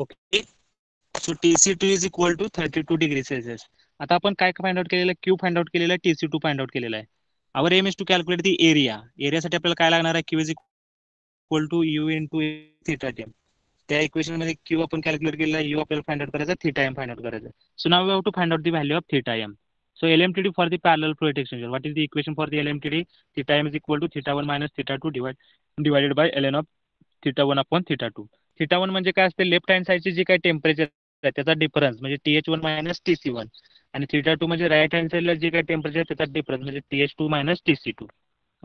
okay so T C two is equal to thirty two degree Celsius आता आपण काय फाइंड आउट केलेलं आहे क्यू फाइंड आउट केलेला आहे T C two find out केलेला आहे our M is to calculate the area एरियासाठी आपल्याला काय लागणार आहे Q is equal to U into theta T M त्या इक्वेशन मध्ये क्यू आपण कॅल्क्युलेट केलेला यू आपल्याला फाइंड आउट करायचा थीटा एम फाइंड आउट करायचा so now have to find out the value of theta M so L for the parallel fluid exchanger what is the equation for the L T theta M is equal to theta one minus theta two divide divided by L N of theta one upon theta two theta one म्हणजे काय असते लेफ्ट हँड साईडचे जे काही टेम्परेचर आहे त्याचा डिफरन्स म्हणजे T H one minus T C one आणि थिटा टू म्हणजे राईट हँड साईडला जे काही टेम्परेचर त्याचा डिफरन्स म्हणजे T H two minus T C two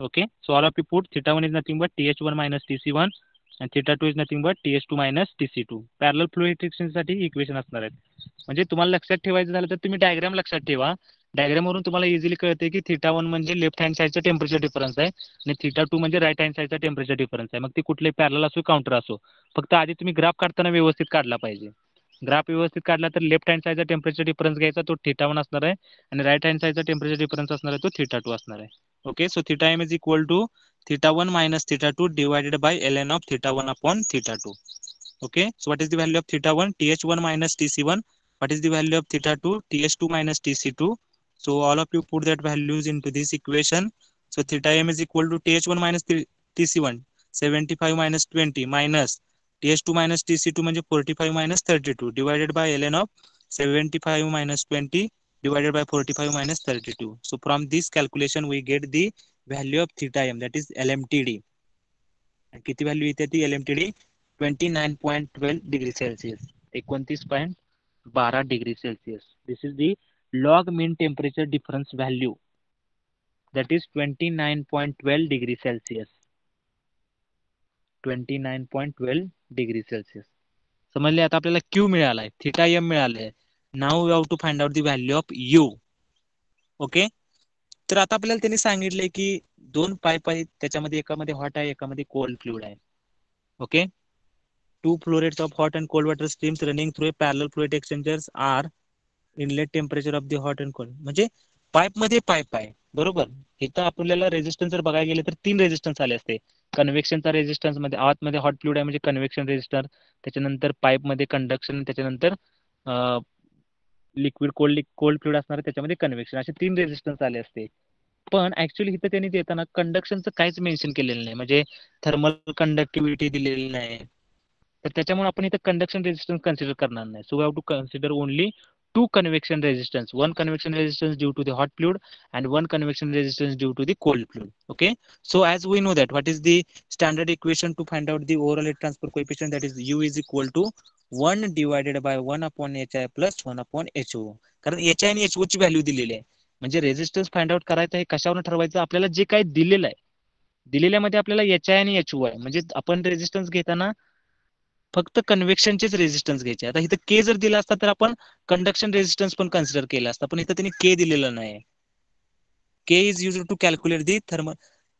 okay so all of you put theta one is nothing but T H one minus T C one आणि theta two is nothing but T H two minus T C two parallel flow साठी इक्वेशन असणार आहेत म्हणजे तुम्हाला लक्षात ठेवायचं झालं तर तुम्ही डायग्राम लक्षात ठेवा डायग्राम वरून तुम्हाला इझिली कळते की थिटा वन म्हणजे लेफ्ट हँड साईडचा टेम्परेचर डिफरन्स आहे आणि थिटा टू म्हणजे राईट हँड साईडचा टेम्परेचर डिफरन्स आहे मग ती कुठले पॅरल असो काउंटर असो फक्त आधी तुम्ही ग्राफ काढताना व्यवस्थित काढला पाहिजे ग्राफ व्यवस्थित काढला तर लेफ्ट हँड साईडचा टेम्परेचर डिफरन्स घ्यायचा तो थिटा वन असणार आहे आणि राईट हँड साईडचा टेम्परेचर डिफरन्स असणार आहे तो थिटा टू असणार आहे okay so theta M is equal to theta one minus theta two divided by L N of theta one upon theta two okay so what is the value of theta one T H one minus T C one what is the value of theta two T H two minus T C two so all of you put that values into this equation so theta m is equal to th1 minus tc1 75 minus 20 minus th2 minus tc2 म्हणजे 45 minus 32 divided by ln of 75 minus 20 divided by 45 minus 32 so from this calculation we get the value of theta m that is lmtd किती व्हॅल्यू येते ती LMTD twenty nine point twelve degree Celsius एकोणतीस पॉईंट बारा degree Celsius this is the log mean temperature difference value that is 29.12 degree Celsius. 29.12 degree Celsius. समजले आता आपल्याला क्यू मिळालाय थिटा एम मिळाले now we have to find out the value of U okay तर आता आपल्याला त्यांनी सांगितले की दोन पाईप आहेत त्याच्यामध्ये एकामध्ये हॉट आहे एकामध्ये कोल्ड फ्लुइड आहे okay two flow rates of hot and cold water streams running through a parallel fluid exchangers are inlet temperature of the hot and cold म्हणजे पाईप मध्ये पाईप आहे बरोबर इथं आपल्याला रेजिस्टन्स जर बघायला गेले तर तीन रेजिस्टन्स आले असते कन्व्हेक्शनचा रेजिस्टन्स मध्ये आतमध्ये हॉट फ्लुड आहे म्हणजे कन्व्हेक्शन रेजिस्टर त्याच्यानंतर पाईप मध्ये कंडक्शन त्याच्यानंतर लिक्विड कोल्ड कोल्ड फ्लुड असणार त्याच्यामध्ये कन्व्हेक्शन असे तीन रेजिस्टन्स आले असते पण ऍक्च्युली इथं त्यांनी देताना कंडक्शनचं काहीच मेन्शन केलेलं नाही म्हणजे थर्मल कंडक्टिव्हिटी दिलेली नाही तर त्याच्यामुळे आपण इथं कंडक्शन रेजिस्टन्स कन्सिडर करणार नाही so have to consider only two convection resistance one convection resistance due to the hot fluid and one convection resistance due to the cold fluid okay so as we know that what is the standard equation to find out the overall heat transfer coefficient that is u is equal to 1 divided by 1 upon hi plus 1 upon ho कारण hi आणि ho ची व्हॅल्यू दिलेली आहे म्हणजे रेजिस्टन्स फाइंड आउट करायचं आहे कशावर ठरवायचं आपल्याला जे काय दिलेलं आहे दिलेल्यामध्ये आपल्याला एच आय आणि एच ओ आहे म्हणजे आपण रेजिस्टन्स घेताना फक्त कन्व्हेक्शनचेच रेजिस्टन्स घ्यायचे आता इथं के जर दिला असता तर आपण कंडक्शन रेजिस्टन्स पण कन्सिडर केला असता पण इथं त्यांनी के दिलेलं नाही K is use to calculate the thermal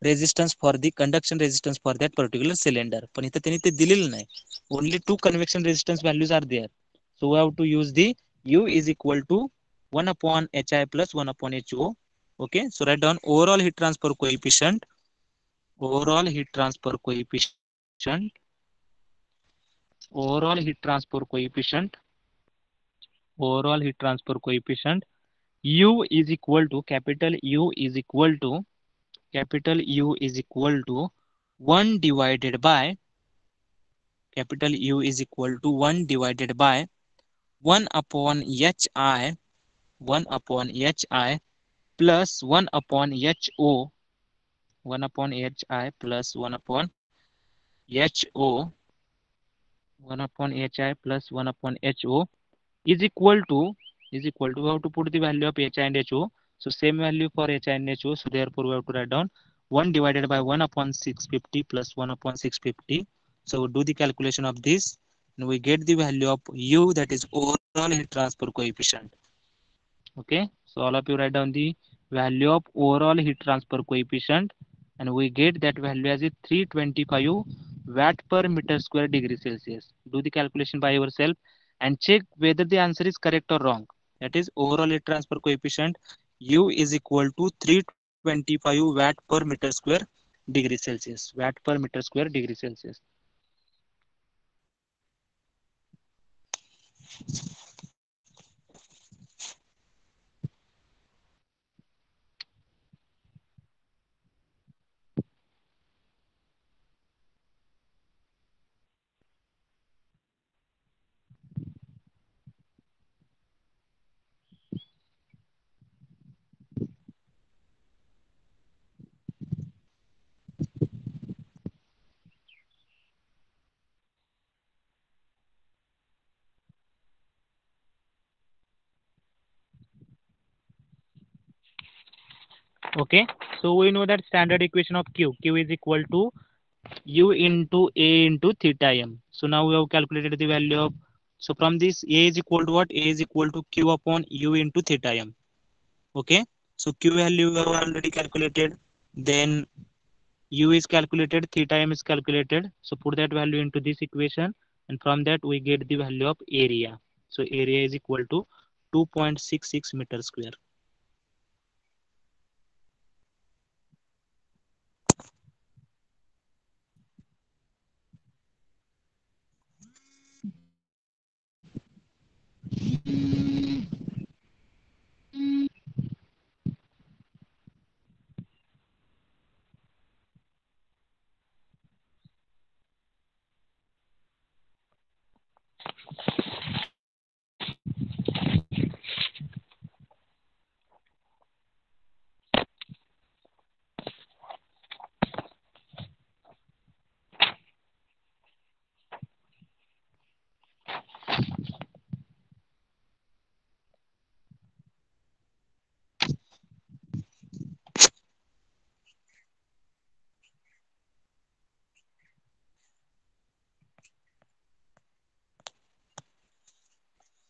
resistance for the conduction resistance for that particular cylinder पण इथं त्यांनी ते दिलेलं नाही only two convection resistance values are there so we have to use the U is equal to one upon H I plus one upon H O okay so write down overall heat transfer coefficient overall heat transfer overall heat transfer coefficient overall heat transfer coefficient u is equal to capital u is equal to capital u is equal to 1 divided by capital u is equal to 1 divided by 1 upon hi 1 upon hi plus 1 upon ho 1 upon hi plus 1 upon ho 1 upon hi plus 1 upon ho is equal to is equal to we have to put the value of hi and ho so same value for hi and ho so therefore we have to write down 1 divided by 1 upon 650 plus 1 upon 650 so we'll do the calculation of this and we get the value of u that is overall heat transfer coefficient okay so all of you write down the value of overall heat transfer coefficient and we get that value as 325 watt per meter square degree Celsius. Do the calculation by yourself and check whether the answer is correct or wrong. That is overall heat transfer coefficient U is equal to 325 watt per meter square degree Celsius. Watt per meter square degree Celsius. okay so we know that standard equation of q q is equal to u into a into theta m so now we have calculated the value of so from this a is equal to what a is equal to q upon u into theta m okay so q value we have already calculated then u is calculated theta m is calculated so put that value into this equation and from that we get the value of area so area is equal to 2.66 meter square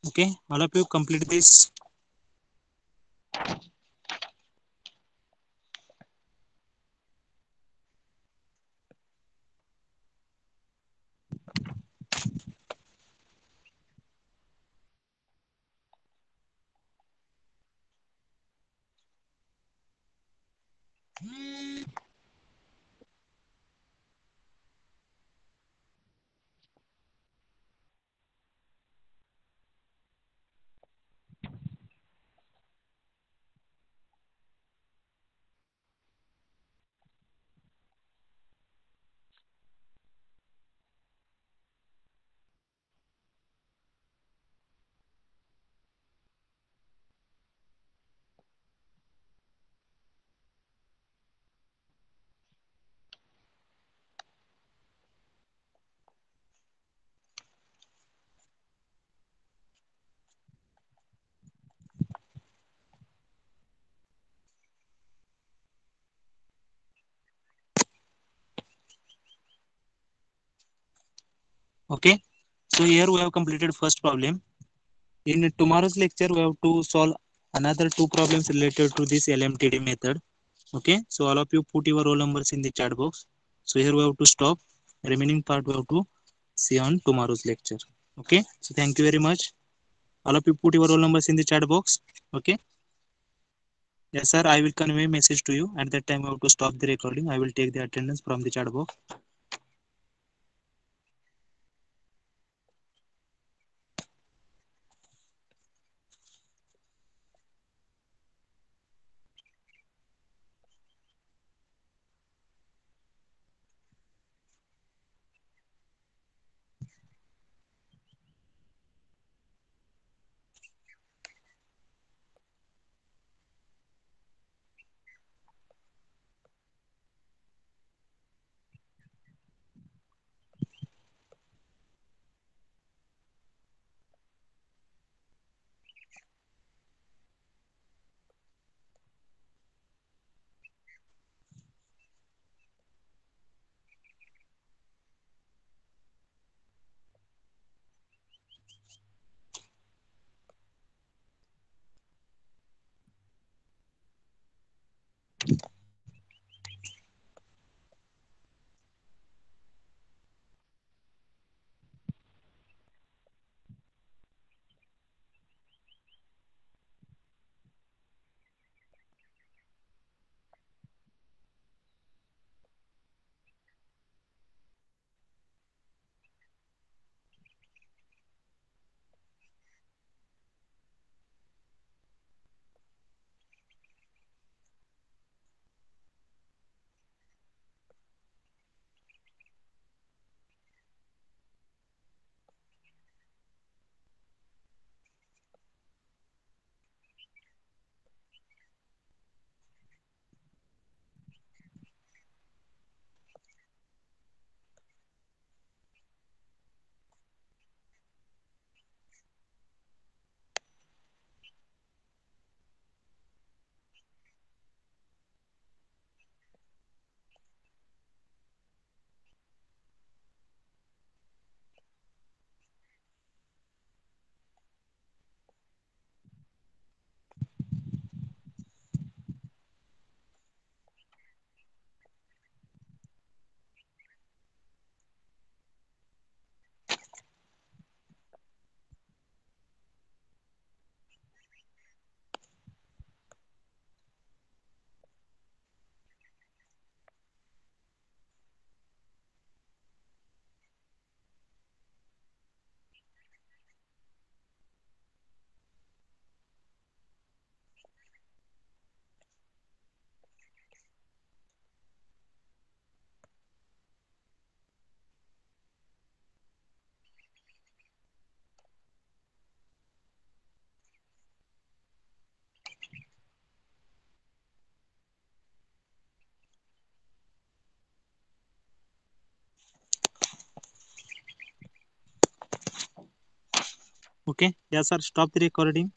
okay all of you complete this okay so here we have completed first problem in tomorrow's lecture we have to solve another two problems related to this lmtd method okay so all of you put your roll numbers in the chat box so here we have to stop remaining part we have to see on tomorrow's lecture okay so thank you very much all of you put your roll numbers in the chat box okay yes sir i will convey message to you at that time i have to stop the recording i will take the attendance from the chat box Okay. Yeah, sir. Stop the recording.